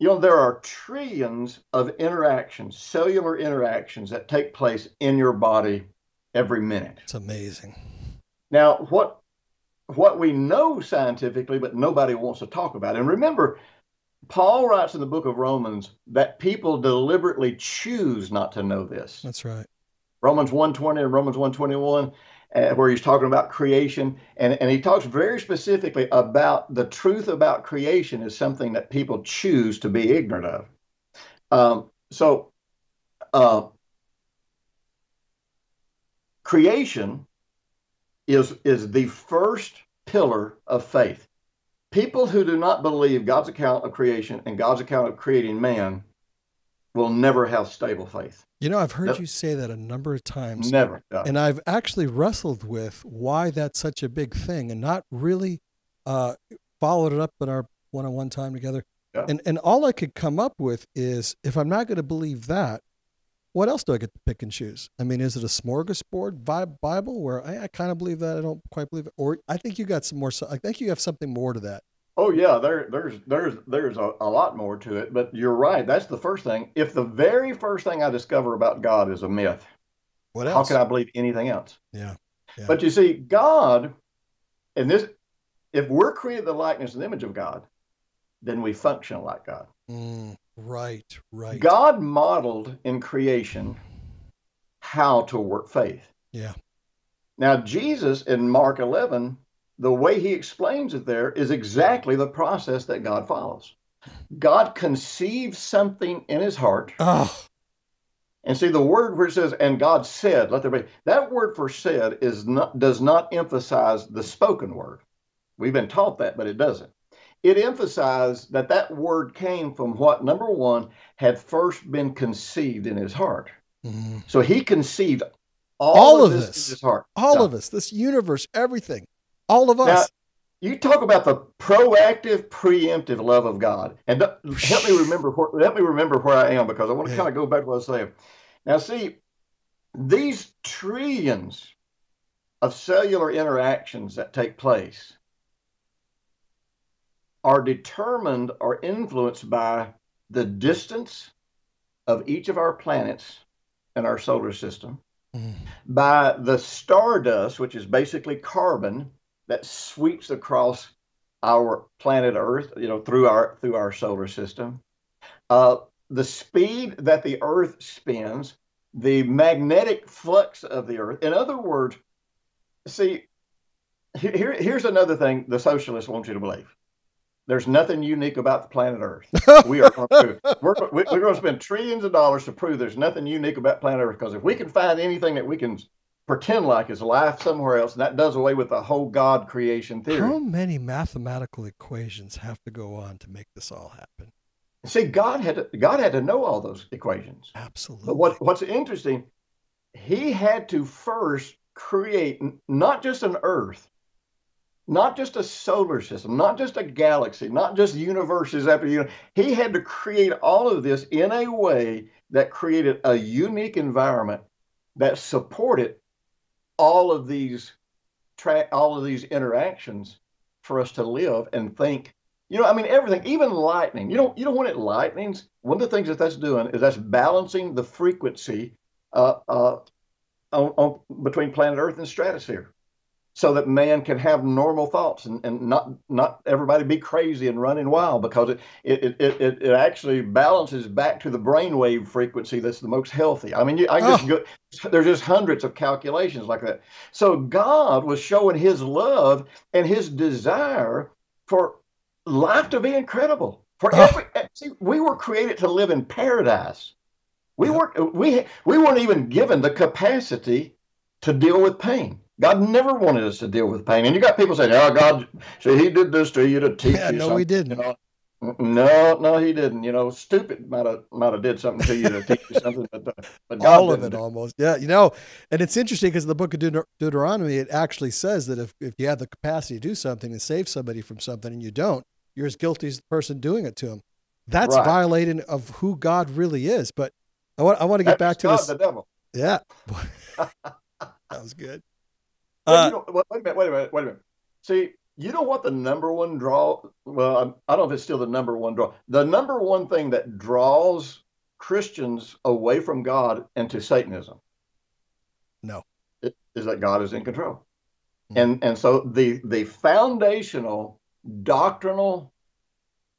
you know, there are trillions of interactions, cellular interactions that take place in your body every minute. It's amazing. Now, what what we know scientifically, but nobody wants to talk about. And remember, Paul writes in the book of Romans that people deliberately choose not to know this. That's right. Romans 120 and Romans 121, uh, where he's talking about creation. And, and he talks very specifically about the truth about creation is something that people choose to be ignorant of. Um, so, uh, creation is is the first pillar of faith. People who do not believe God's account of creation and God's account of creating man will never have stable faith. You know, I've heard no, you say that a number of times. Never. And I've actually wrestled with why that's such a big thing and not really uh, followed it up in our one on one time together. Yeah. And, and all I could come up with is if I'm not going to believe that, what else do I get to pick and choose? I mean, is it a smorgasbord Bible where I, I kind of believe that I don't quite believe it, or I think you got some more. I think you have something more to that. Oh yeah, there, there's there's there's a, a lot more to it, but you're right. That's the first thing. If the very first thing I discover about God is a myth, what else? How can I believe anything else? Yeah. yeah. But you see, God, and this, if we're created the likeness and image of God, then we function like God. Mm, right, right. God modeled in creation how to work faith. Yeah. Now Jesus in Mark 11 the way he explains it there is exactly the process that God follows. God conceives something in his heart. Oh. And see the word where it says, and God said, let there be that word for said is not does not emphasize the spoken word. We've been taught that, but it doesn't. It emphasized that that word came from what number one had first been conceived in his heart. Mm-hmm. So he conceived all, all of, this, this, in his heart. All of us, this universe, everything. All of us. Now, you talk about the proactive, preemptive love of God, and help me remember. Where, help me remember where I am because I want to yeah. kind of go back to what I was saying. Now, see, these trillions of cellular interactions that take place are determined or influenced by the distance of each of our planets in our solar system, mm. by the stardust, which is basically carbon that sweeps across our planet Earth, you know, through our through our solar system. Uh, the speed that the Earth spins, the magnetic flux of the Earth. In other words, see, here, here's another thing the socialists want you to believe. There's nothing unique about the planet Earth. We are going to, we're, we're going to spend trillions of dollars to prove there's nothing unique about planet Earth because if we can find anything that we can pretend like is life somewhere else, and that does away with the whole God creation theory. How many mathematical equations have to go on to make this all happen? See, God had to, God had to know all those equations. Absolutely. But what, what's interesting, He had to first create not just an Earth, not just a solar system, not just a galaxy, not just universes after you. He had to create all of this in a way that created a unique environment that supported all of these tra- all of these interactions for us to live and think. You know i mean everything even lightning. You know you know when it lightnings? One of the things that that's doing is that's balancing the frequency uh, uh, on, on, between planet earth and stratosphere so that man can have normal thoughts and, and not not everybody be crazy and running wild because it it, it, it, it actually balances back to the brainwave frequency that's the most healthy. I mean, you, I just oh. go, there's just hundreds of calculations like that. So God was showing His love and His desire for life to be incredible. For oh. every eh, see, we were created to live in paradise. We weren't we we weren't even given the capacity to deal with pain. God never wanted us to deal with pain. And you got people saying, "Oh, God, see, He did this to you to teach yeah, you." No, something. He didn't. You know? No, no, He didn't. You know, stupid might have might have did something to you to teach you something, but, uh, but God all of it almost. Yeah, you know, and it's interesting because in the book of Deut- Deuteronomy, it actually says that if if you have the capacity to do something and save somebody from something and you don't, you're as guilty as the person doing it to them. That's right. violating of who God really is. But I want I want to get back to God, this. The devil. Yeah, that was good. Uh, you know, wait a minute, wait a minute, wait a minute. See, you know what the number one draw? Well, I don't know if it's still the number one draw. The number one thing that draws Christians away from God and to Satanism. No, is that God is in control, mm-hmm. and and so the the foundational doctrinal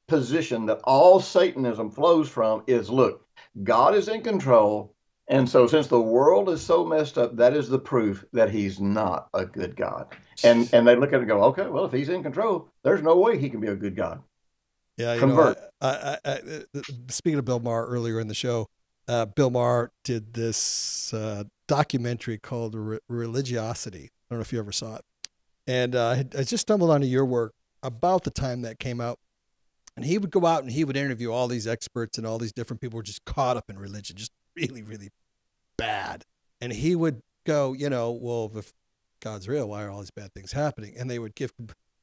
position that all Satanism flows from is: look, God is in control. And so, since the world is so messed up, that is the proof that he's not a good God. And and they look at it and go, okay, well, if he's in control, there's no way he can be a good God. Yeah, you Convert. know, I, I, I, speaking of Bill Maher earlier in the show, uh, Bill Maher did this uh, documentary called Re- Religiosity. I don't know if you ever saw it. And uh, I, I just stumbled onto your work about the time that came out. And he would go out and he would interview all these experts and all these different people who were just caught up in religion, just really, really bad. And he would go, you know, well, if God's real, why are all these bad things happening? And they would give,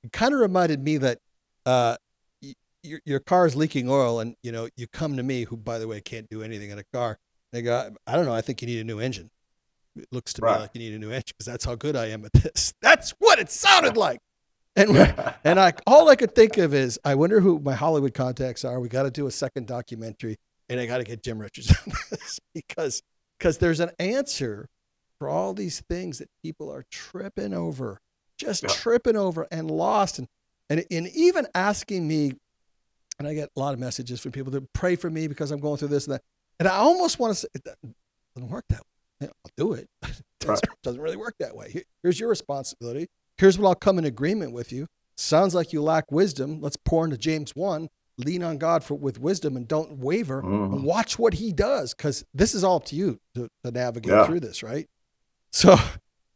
it kind of reminded me that uh, your, your car is leaking oil and, you know, you come to me, who, by the way, can't do anything in a car. They go, I don't know, I think you need a new engine. It looks to right. me like you need a new engine because that's how good I am at this. That's what it sounded like. And and I all I could think of is I wonder who my Hollywood contacts are. We got to do a second documentary, and I got to get Jim Richards on this because because there's an answer for all these things that people are tripping over, just yeah. tripping over and lost, and and and even asking me, and I get a lot of messages from people to pray for me because I'm going through this and that, and I almost want to say it doesn't work that way. I'll do it. it doesn't, right. doesn't really work that way. Here's your responsibility. Here's what I'll come in agreement with you. Sounds like you lack wisdom. Let's pour into James 1. Lean on God for, with wisdom and don't waver mm-hmm. and watch what he does because this is all up to you to, to navigate yeah. through this, right? So,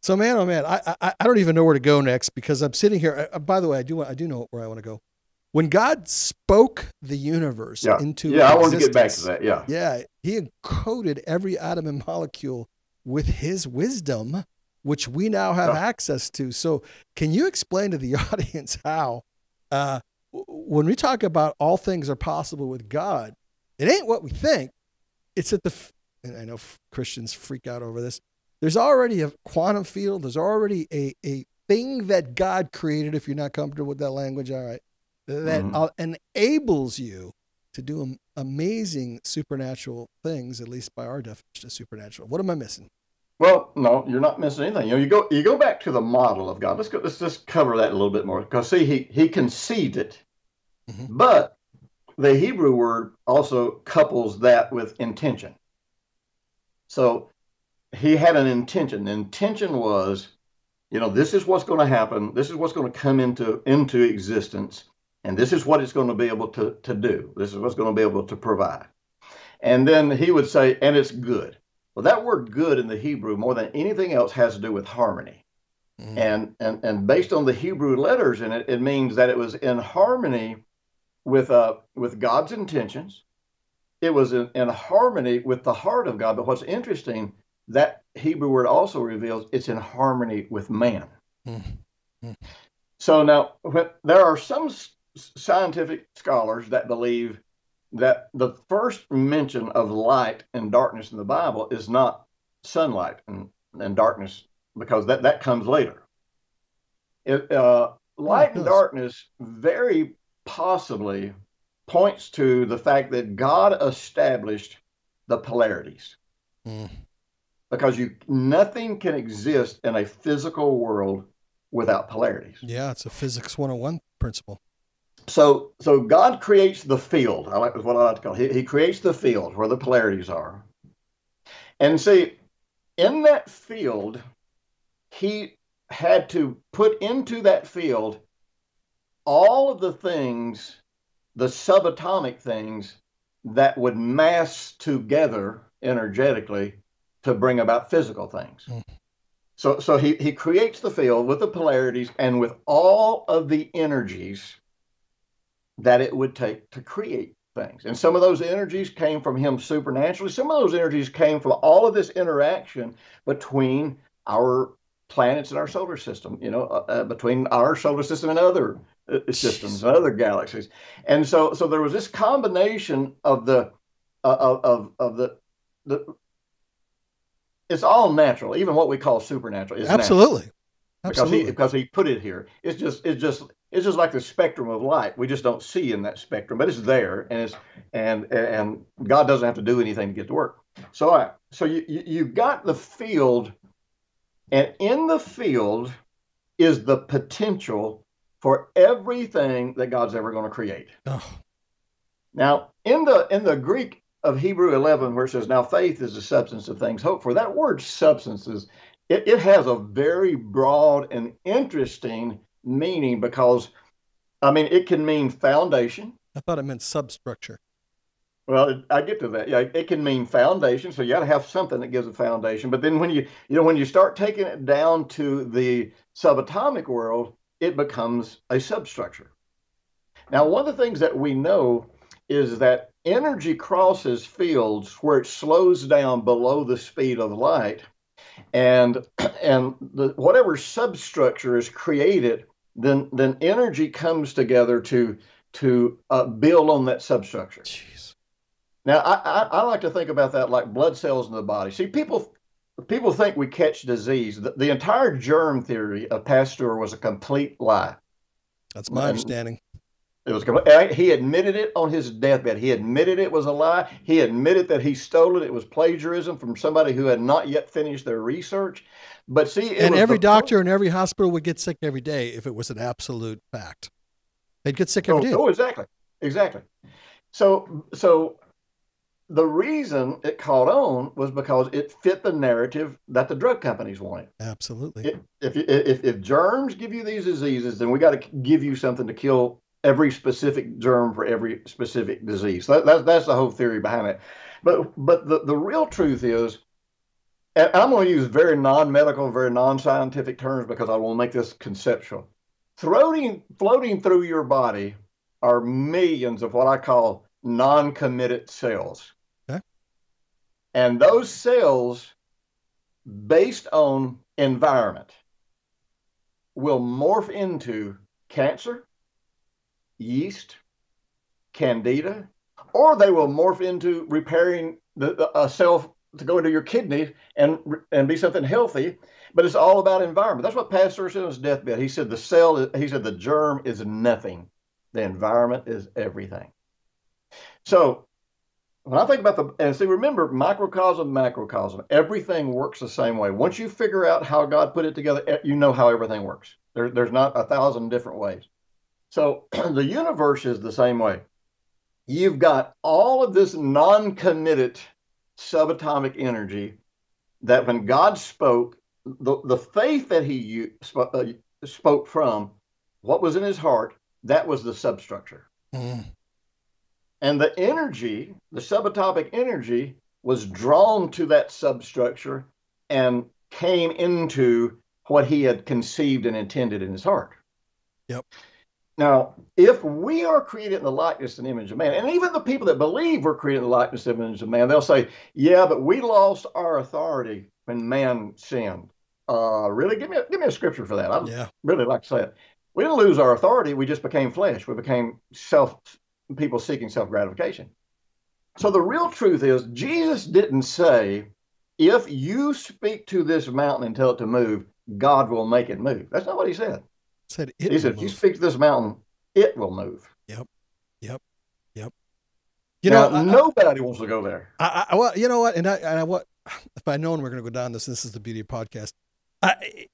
so man, oh man, I, I, I don't even know where to go next because I'm sitting here. Uh, by the way, I do want I do know where I want to go. When God spoke the universe yeah. into yeah, I want to get back to that. Yeah, yeah, He encoded every atom and molecule with his wisdom, which we now have oh. access to. So, can you explain to the audience how, uh, when we talk about all things are possible with God, it ain't what we think. It's at the, and I know Christians freak out over this. There's already a quantum field. There's already a, a thing that God created, if you're not comfortable with that language, all right, that mm-hmm. enables you to do amazing supernatural things, at least by our definition of supernatural. What am I missing? Well, no, you're not missing anything. You know, you go you go back to the model of God. Let's go. Let's just cover that a little bit more. Because see, he he conceived it, mm-hmm. but the Hebrew word also couples that with intention. So he had an intention. The intention was, you know, this is what's going to happen. This is what's going to come into into existence, and this is what it's going to be able to to do. This is what's going to be able to provide. And then he would say, and it's good. Well, that word good in the Hebrew, more than anything else, has to do with harmony. Mm. And, and, and based on the Hebrew letters in it, it means that it was in harmony with, uh, with God's intentions. It was in, in harmony with the heart of God. But what's interesting, that Hebrew word also reveals it's in harmony with man. Mm. Mm. So now, when, there are some scientific scholars that believe that the first mention of light and darkness in the Bible is not sunlight and, and darkness because that, that comes later. It, uh, light oh, and darkness very possibly points to the fact that God established the polarities. Mm. Because you nothing can exist in a physical world without polarities. Yeah, it's a physics 101 principle so so God creates the field. I like what I like to call it. He, he creates the field where the polarities are. And see, in that field, he had to put into that field all of the things, the subatomic things that would mass together energetically to bring about physical things. Mm. So so he, he creates the field with the polarities and with all of the energies that it would take to create things. And some of those energies came from him supernaturally. Some of those energies came from all of this interaction between our planets in our solar system, you know, uh, uh, between our solar system and other systems and other galaxies. And so so there was this combination of the uh, of of the the it's all natural. Even what we call supernatural is absolutely. Natural. Because he because he put it here. It's just it's just it's just like the spectrum of light. We just don't see in that spectrum, but it's there, and it's and and God doesn't have to do anything to get to work. So I so you you got the field, and in the field is the potential for everything that God's ever going to create. Oh. Now, in the in the Greek of Hebrew 11, where it says, "Now faith is the substance of things hoped for," that word "substance" is it, it has a very broad and interesting meaning because, I mean, it can mean foundation. I thought it meant substructure. Well, I get to that. Yeah, it can mean foundation. So you got to have something that gives a foundation. But then when you, you know, when you start taking it down to the subatomic world, it becomes a substructure. Now, one of the things that we know is that energy crosses fields where it slows down below the speed of light, and and the, whatever substructure is created, then then energy comes together to to uh, build on that substructure. Jeez. Now, I, I, I like to think about that like blood cells in the body. See, people people think we catch disease. The, the entire germ theory of Pasteur was a complete lie. That's my and understanding. It was he admitted it on his deathbed. He admitted it was a lie. He admitted that he stole it. It was plagiarism from somebody who had not yet finished their research. But see, and every doctor in every hospital would get sick every day if it was an absolute fact. They'd get sick every oh, day. oh, exactly, exactly. So, so the reason it caught on was because it fit the narrative that the drug companies wanted. Absolutely. It, if, if, if germs give you these diseases, then we got to give you something to kill every specific germ for every specific disease. That, that, that's the whole theory behind it. But but the, the real truth is, and I'm going to use very non-medical, very non-scientific terms because I want to make this conceptual. Floating floating through your body are millions of what I call non-committed cells. Okay. And those cells, based on environment, will morph into cancer, yeast, candida, or they will morph into repairing the, the a cell to go into your kidney and and be something healthy. But it's all about environment. That's what Pasteur said on his deathbed. He said the cell. He said the germ is nothing. The environment is everything. So when I think about the and see, remember microcosm, macrocosm. Everything works the same way. Once you figure out how God put it together, you know how everything works. There, there's not a thousand different ways. So the universe is the same way. You've got all of this non committed subatomic energy that when God spoke, the, the faith that he spoke, uh, spoke from, what was in his heart, that was the substructure. Mm. And the energy, the subatomic energy, was drawn to that substructure and came into what he had conceived and intended in his heart. Yep. Now, if we are created in the likeness and image of man, and even the people that believe we're created in the likeness and image of man, they'll say, "Yeah, but we lost our authority when man sinned." Uh, really? Give me a, give me a scripture for that. I'd yeah. really like to say it. We didn't lose our authority. We just became flesh. We became self people seeking self gratification. So the real truth is, Jesus didn't say, "If you speak to this mountain and tell it to move, God will make it move." That's not what he said. Said it. He said, "If you speak to this mountain, it will move." Yep. Yep. Yep. You now, know, I, nobody I, wants to go there. I, I, well, you know what, and I, and I what if I known we're going to go down this. This is the beauty of podcast. I,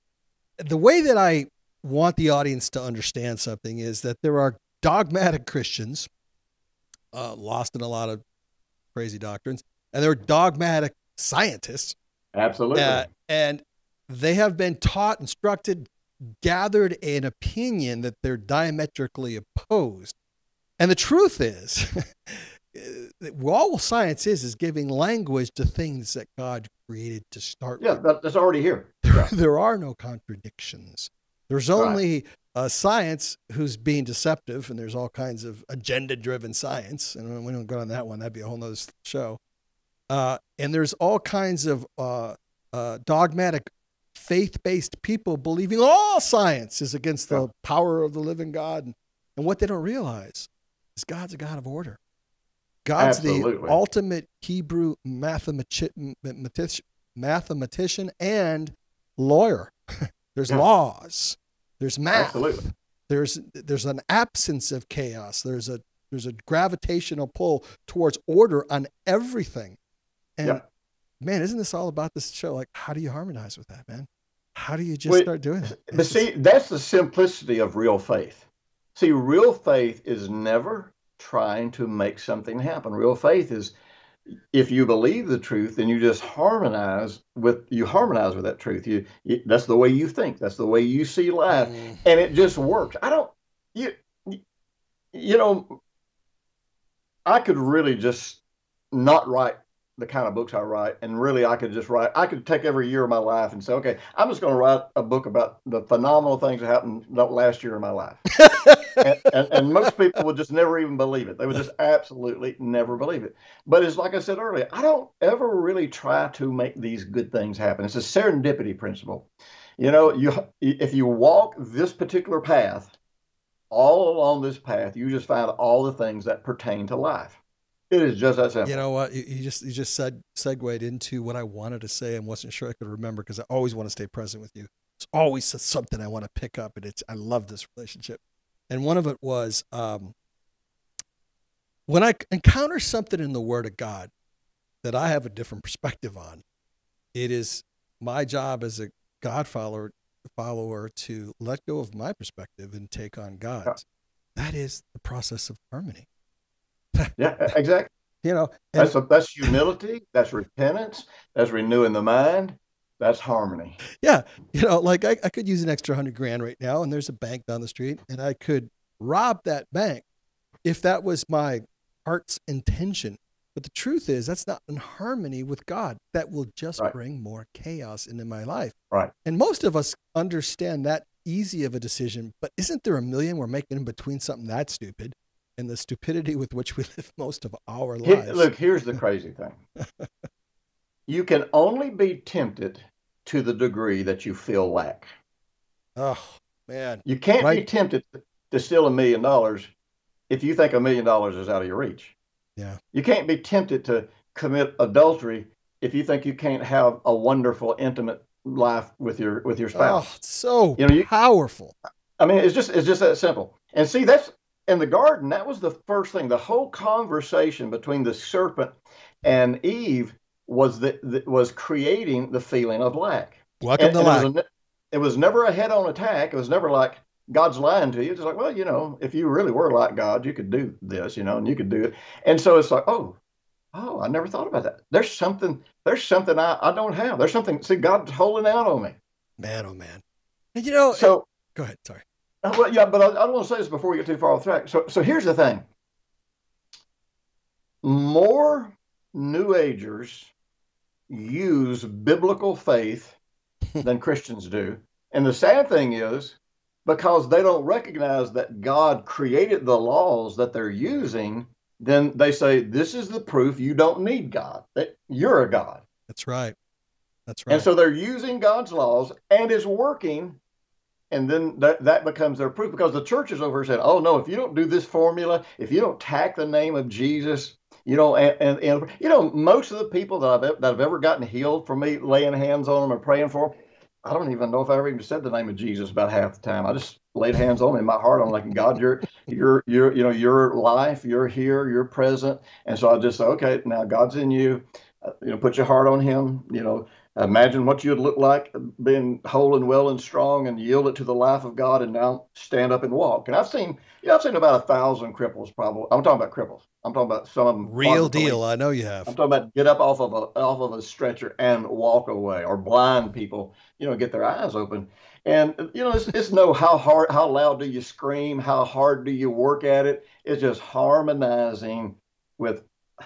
the way that I want the audience to understand something is that there are dogmatic Christians, uh, lost in a lot of crazy doctrines, and they're dogmatic scientists. Absolutely. Uh, and they have been taught, instructed, gathered an opinion that they're diametrically opposed. And the truth is, all science is is giving language to things that God created to start yeah, with. that's already here. Yeah. there are no contradictions. There's only right. a science who's being deceptive, and there's all kinds of agenda-driven science. And we don't go on that one; that'd be a whole nother show. Uh, and there's all kinds of uh, uh, dogmatic faith-based people believing all science is against the power of the living God. And what they don't realize is God's a God of order. God's Absolutely. the ultimate Hebrew mathematician, mathematician and lawyer. there's yeah. laws. There's math. Absolutely. There's there's an absence of chaos. There's a there's a gravitational pull towards order on everything. And yeah man, isn't this all about this show? Like, how do you harmonize with that, man? How do you just well, start doing it? but see, that's the simplicity of real faith. See, real faith is never trying to make something happen. Real faith is if you believe the truth, then you just harmonize with you harmonize with that truth. You, you that's the way you think. That's the way you see life, mm. and it just works. I don't you you know I could really just not write the kind of books I write, and really I could just write. I could take every year of my life and say, okay, I'm just going to write a book about the phenomenal things that happened last year in my life. and, and, and, most people would just never even believe it. They would just absolutely never believe it. But it's like I said earlier, I don't ever really try to make these good things happen. It's a serendipity principle. You know, you if you walk this particular path, all along this path, you just find all the things that pertain to life. It is just that simple. You know what? You just you just said segued into what I wanted to say and wasn't sure I could remember because I always want to stay present with you. It's always something I want to pick up, and it's I love this relationship. And one of it was um, when I encounter something in the Word of God that I have a different perspective on. It is my job as a God follower follower to let go of my perspective and take on God's. That is the process of harmony yeah, exactly. You know, and, that's a, that's humility. That's repentance. That's renewing the mind. That's harmony. Yeah, you know, like I, I could use an extra hundred grand right now, and there's a bank down the street, and I could rob that bank if that was my heart's intention. But the truth is, that's not in harmony with God. That will just right. bring more chaos into my life. Right. And most of us understand that easy of a decision, but isn't there a million we're making in between something that stupid and the stupidity with which we live most of our lives. Here, look, here's the crazy thing. you can only be tempted to the degree that you feel lack. Oh, man. You can't right? be tempted to steal a million dollars if you think a million dollars is out of your reach. Yeah. You can't be tempted to commit adultery if you think you can't have a wonderful, intimate life with your with your spouse. Oh, so you know, you, powerful. I mean, it's just it's just that simple. And see, that's in the garden, that was the first thing. The whole conversation between the serpent and Eve was that was creating the feeling of lack. Welcome and, to lack. It was, a, it was never a head-on attack. It was never like God's lying to you. It's like, well, you know, if you really were like God, you could do this, you know, and you could do it. And so it's like, oh, oh, I never thought about that. There's something. There's something I, I don't have. There's something. See, God's holding out on me. Man, oh man. And you know, so it, go ahead. Sorry. Uh, well, yeah, but I, I don't want to say this before we get too far off track. So, so here's the thing: more New Agers use biblical faith than Christians do, and the sad thing is because they don't recognize that God created the laws that they're using. Then they say, "This is the proof you don't need God. That you're a God." That's right. That's right. And so they're using God's laws, and it's working and then that, that becomes their proof because the church is over here saying, oh no, if you don't do this formula, if you don't tack the name of Jesus, you know, and, and, and you know, most of the people that I've that have ever gotten healed from me laying hands on them or praying for them, I don't even know if I ever even said the name of Jesus about half the time. I just laid hands on them in my heart. I'm like, God, you're you're you're you know your life, you're here, you're present, and so I just say, okay, now God's in you. Uh, you know, put your heart on Him. You know, Imagine what you'd look like being whole and well and strong and yield it to the life of God and now stand up and walk. And I've seen, yeah, I've seen about a thousand cripples probably. I'm talking about cripples. I'm talking about some of them. Real deal. I know you have. I'm talking about get up off of a off of a stretcher and walk away, or blind people, you know, get their eyes open. And you know, it's, it's no how hard, how loud do you scream, how hard do you work at it. It's just harmonizing with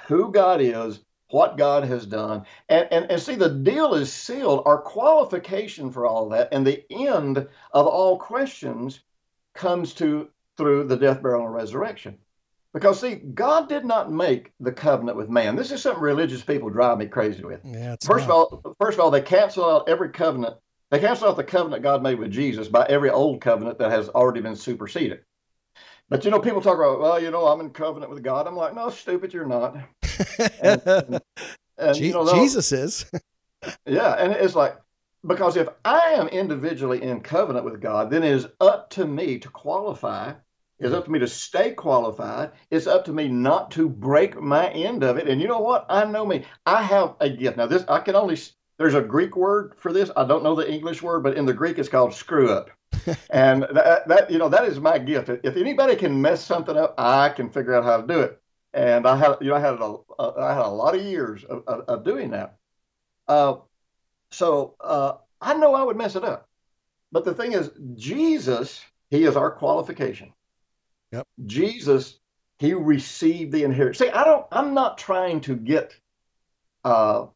who God is what God has done. And, and, and see, the deal is sealed. Our qualification for all that and the end of all questions comes to through the death, burial, and resurrection. Because see, God did not make the covenant with man. This is something religious people drive me crazy with. Yeah, first not. of all, first of all, they cancel out every covenant. They cancel out the covenant God made with Jesus by every old covenant that has already been superseded. But you know, people talk about, well, you know, I'm in covenant with God. I'm like, no, stupid, you're not. and, and, and, you know, Jesus is. yeah, and it's like because if I am individually in covenant with God, then it is up to me to qualify. It's up to me to stay qualified. It's up to me not to break my end of it. And you know what? I know me. I have a gift. Now, this I can only. There's a Greek word for this. I don't know the English word, but in the Greek it's called screw up and that, that you know that is my gift. If anybody can mess something up, I can figure out how to do it. And I had you know I had a, a I had a lot of years of, of, of doing that. Uh, so uh, I know I would mess it up. But the thing is, Jesus, He is our qualification. Yep. Jesus, He received the inheritance. See, I don't. I'm not trying to get uh,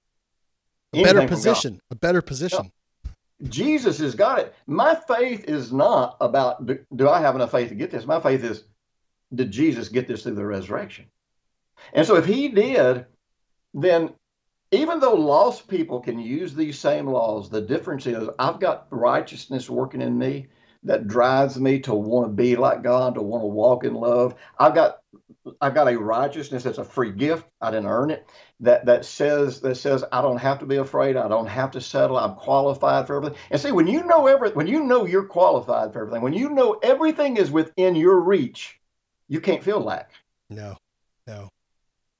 a better position. A better position. No, Jesus has got it. My faith is not about do, do I have enough faith to get this. My faith is did Jesus get this through the resurrection? And so if he did, then even though lost people can use these same laws, the difference is I've got righteousness working in me that drives me to want to be like God, to want to walk in love. I've got I've got a righteousness that's a free gift. I didn't earn it. That that says that says I don't have to be afraid. I don't have to settle. I'm qualified for everything. And see, when you know every, when you know you're qualified for everything, when you know everything is within your reach, you can't feel lack. No, no.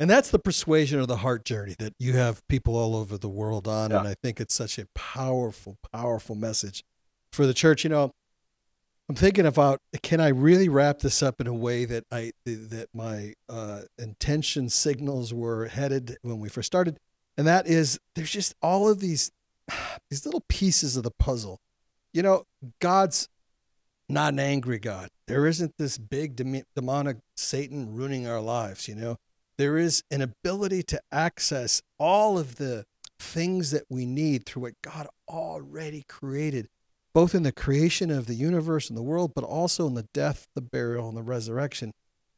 And that's the persuasion of the heart journey that you have people all over the world on. Yeah. And I think it's such a powerful, powerful message for the church. You know, I'm thinking about can I really wrap this up in a way that I that my uh, intention signals were headed when we first started, and that is there's just all of these these little pieces of the puzzle. You know, God's not an angry God. There isn't this big demonic Satan ruining our lives. You know, there is an ability to access all of the things that we need through what God already created, both in the creation of the universe and the world, but also in the death, the burial, and the resurrection.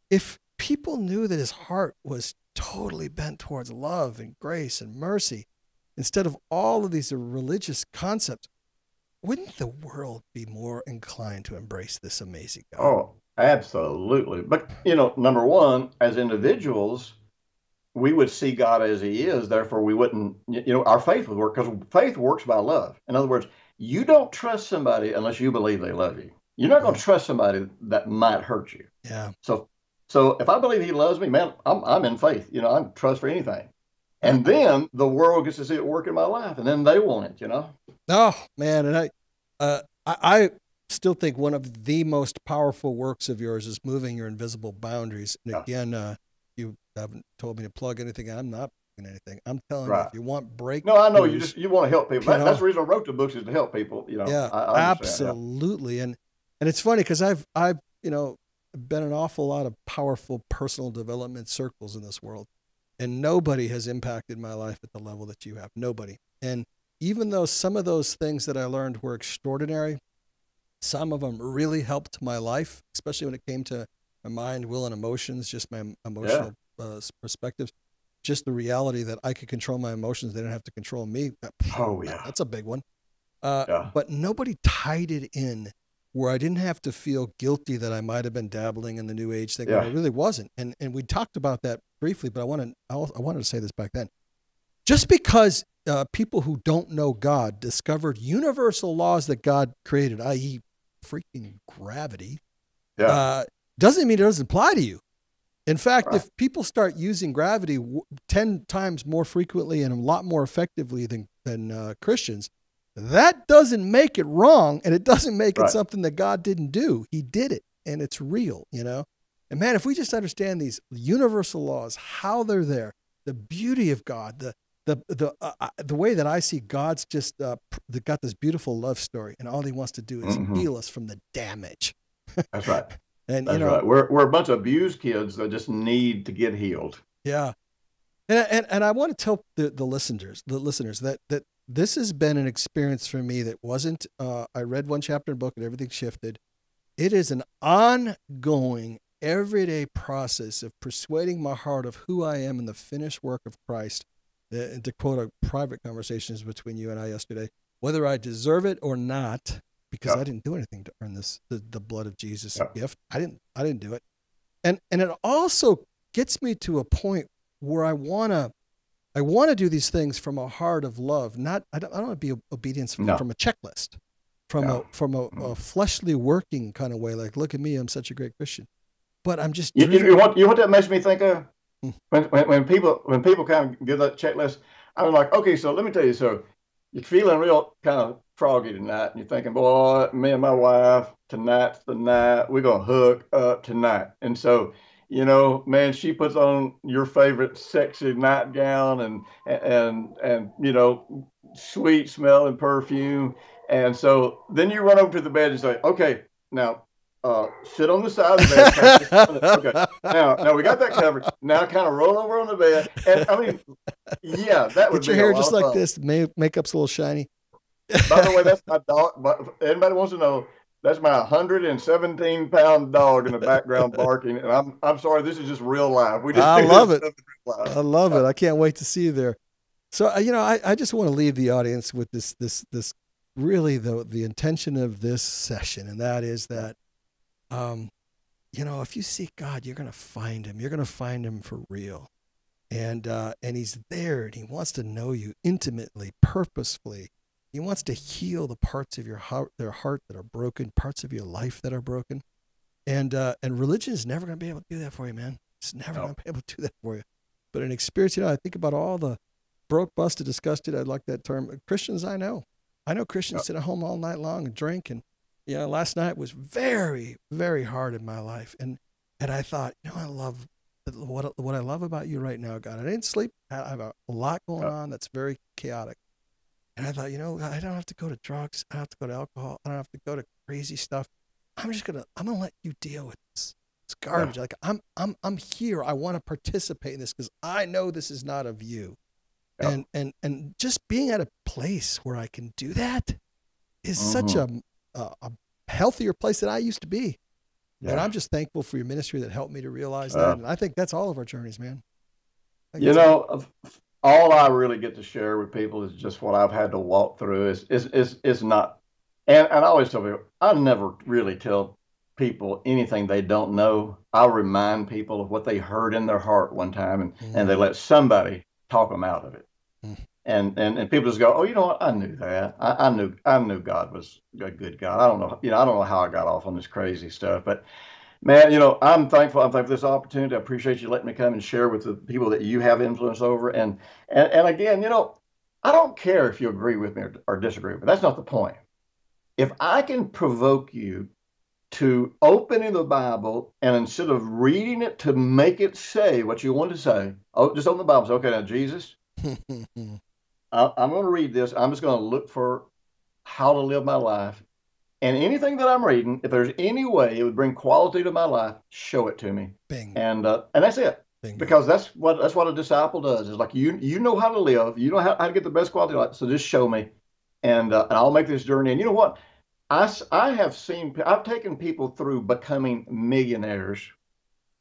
If people knew that his heart was totally bent towards love and grace and mercy, instead of all of these religious concepts, wouldn't the world be more inclined to embrace this amazing God? Oh, Absolutely. But, you know, number one, as individuals, we would see God as He is. Therefore, we wouldn't, you know, our faith would work because faith works by love. In other words, you don't trust somebody unless you believe they love you. You're not going to trust somebody that might hurt you. Yeah. So, so if I believe He loves me, man, I'm I'm in faith. You know, I'm trust for anything. And then the world gets to see it work in my life, and then they want it. You know. Oh man, and I, uh, I, still think one of the most powerful works of yours is moving your invisible boundaries. And yeah. again, uh, you haven't told me to plug anything. I'm not plugging anything. I'm telling right. you, if you want break, no, I know you just you want to help people. That, that's the reason I wrote the books is to help people. You know, yeah, I, I absolutely. Yeah. And and it's funny because I've I've you know been an awful lot of powerful personal development circles in this world, and nobody has impacted my life at the level that you have. Nobody. And even though some of those things that I learned were extraordinary, some of them really helped my life, especially when it came to my mind, will, and emotions, just my emotional yeah. uh, perspectives. Just the reality that I could control my emotions, they didn't have to control me. Oh, yeah. That's a big one. Uh, yeah. But nobody tied it in where I didn't have to feel guilty that I might have been dabbling in the new age thing, yeah. I really wasn't. And and we talked about that briefly, but I want to I wanted to say this back then. Just because uh, people who don't know God discovered universal laws that God created, i.e., freaking gravity, yeah. uh, doesn't mean it doesn't apply to you. In fact, right. if people start using gravity 10 times more frequently and a lot more effectively than, than uh, Christians, that doesn't make it wrong and it doesn't make right. it something that God didn't do. He did it and it's real, you know? And man, if we just understand these universal laws, how they're there, the beauty of God, the, the the uh, uh, the way that I see God's just uh, got this beautiful love story, and all He wants to do is mm-hmm. heal us from the damage. That's right. and That's you know, right. we're we're a bunch of abused kids that just need to get healed. Yeah, and and and I want to tell the the listeners the listeners that that this has been an experience for me that wasn't. Uh, I read one chapter in book and everything shifted. It is an ongoing, everyday process of persuading my heart of who I am in the finished work of Christ and to quote a private conversations between you and I yesterday, whether I deserve it or not, because yeah. I didn't do anything to earn this the, the blood of Jesus yeah. gift. I didn't I didn't do it. And and it also gets me to a point where I wanna I want to do these things from a heart of love, not I don't, I don't want to be obedience from, no. from a checklist, from no. a from a, a, mm. fleshly working kind of way. Like, look at me, I'm such a great Christian. But I'm just you, you, what you what that makes me think of when, when, when people when people kind of give that checklist, I'm like, okay, so let me tell you, so you're feeling real kind of froggy tonight, and you're thinking, boy, me and my wife tonight's the night we're gonna hook up tonight, and so you know, man, she puts on your favorite sexy nightgown and and and you know, sweet smelling perfume, and so then you run over to the bed and say, okay, now uh, sit on the side of the bed. okay, now, now we got that covered. Now, kind of roll over on the bed, and I mean, yeah, that would get your hair just like fun. this. Makeup's a little shiny. By the way, that's my dog. But anybody wants to know, that's my 117 pound dog in the background barking. And I'm I'm sorry, this is just real life. We just I love it. I love it. I can't wait to see you there. So uh, you know, I, I just want to leave the audience with this this this really the the intention of this session, and that is that, um, you know, if you seek God, you're going to find Him. You're going to find Him for real, and uh, and He's there, and He wants to know you intimately, purposefully. He wants to heal the parts of your heart, their heart that are broken, parts of your life that are broken, and uh, and religion is never going to be able to do that for you, man. It's never no. going to be able to do that for you. But an experience, you know, I think about all the broke, busted, disgusted. I like that term. Christians I know. I know Christians sit at home all night long and drink. And, you know, last night was very, very hard in my life. And, and I thought, you know, I love what, what I love about you right now, God. I didn't sleep. I have a lot going on that's very chaotic. And I thought, you know, I don't have to go to drugs. I don't have to go to alcohol. I don't have to go to crazy stuff. I'm just gonna, I'm gonna let you deal with this. It's garbage. Yeah. Like I'm, I'm, I'm here. I want to participate in this because I know this is not of you. Yep. And and and just being at a place where I can do that is mm-hmm. such a, a, a healthier place than I used to be. Yeah. And I'm just thankful for your ministry that helped me to realize that. Uh, and I think that's all of our journeys, man. You know, all I really get to share with people is just what I've had to walk through. Is is is is not, and, and I always tell people I never really tell people anything they don't know. I remind people of what they heard in their heart one time, and mm-hmm. and they mm. let somebody talk them out of it. And, and and people just go, oh, you know what? I knew that. I, I knew I knew God was a good God. I don't know, you know, I don't know how I got off on this crazy stuff, but man, you know, I'm thankful. I'm thankful for this opportunity. I appreciate you letting me come and share with the people that you have influence over. And and and again, you know, I don't care if you agree with me or, or disagree with me. That's not the point. If I can provoke you to open in the Bible and instead of reading it to make it say what you want to say, oh, just open the Bible. Say, okay, now Jesus, I, am going to read this. I'm just going to look for how to live my life. And anything that I'm reading, if there's any way it would bring quality to my life, show it to me. Bing. And uh, and that's it. Bingo. Because that's what that's what a disciple does. Is like you you know how to live. You know how, how to get the best quality life. So just show me, and uh, and I'll make this journey. And you know what? I I have seen I've taken people through becoming millionaires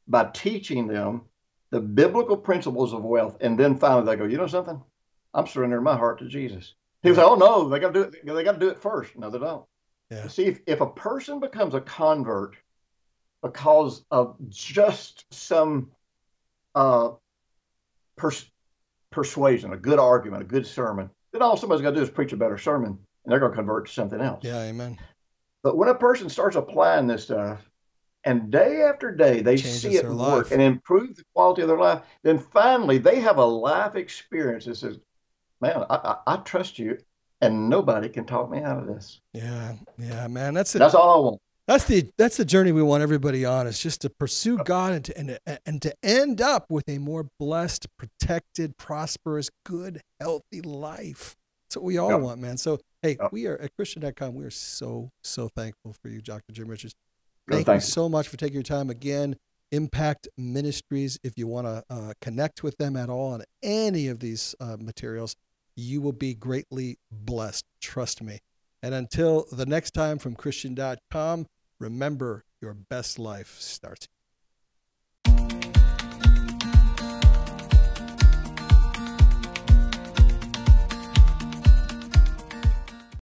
by teaching them the biblical principles of wealth, and then finally they go, you know something? I'm surrendering my heart to Jesus. He yeah. say, "Oh no, they got to do it. They got to do it first. No, they don't. Yeah. See, if, if a person becomes a convert because of just some uh, pers- persuasion, a good argument, a good sermon, then all somebody's got to do is preach a better sermon, and they're going to convert to something else. Yeah, amen. But when a person starts applying this stuff, and day after day they Changes see it work life. and improve the quality of their life, then finally they have a life experience that says, man, I, I, I trust you, and nobody can talk me out of this. Yeah, yeah, man. That's it. That's all I want. That's the that's the journey we want everybody on. Is just to pursue God and to and, and to end up with a more blessed, protected, prosperous, good, healthy life. That's what we all want, man. So hey, we are at Christian.com. We are so so thankful for you, Dr. Jim Richards. Thank you so much for taking your time again. Impact Ministries. If you want to uh, connect with them at all on any of these uh, materials, you will be greatly blessed. Trust me. And until the next time from Christian.com, remember your best life starts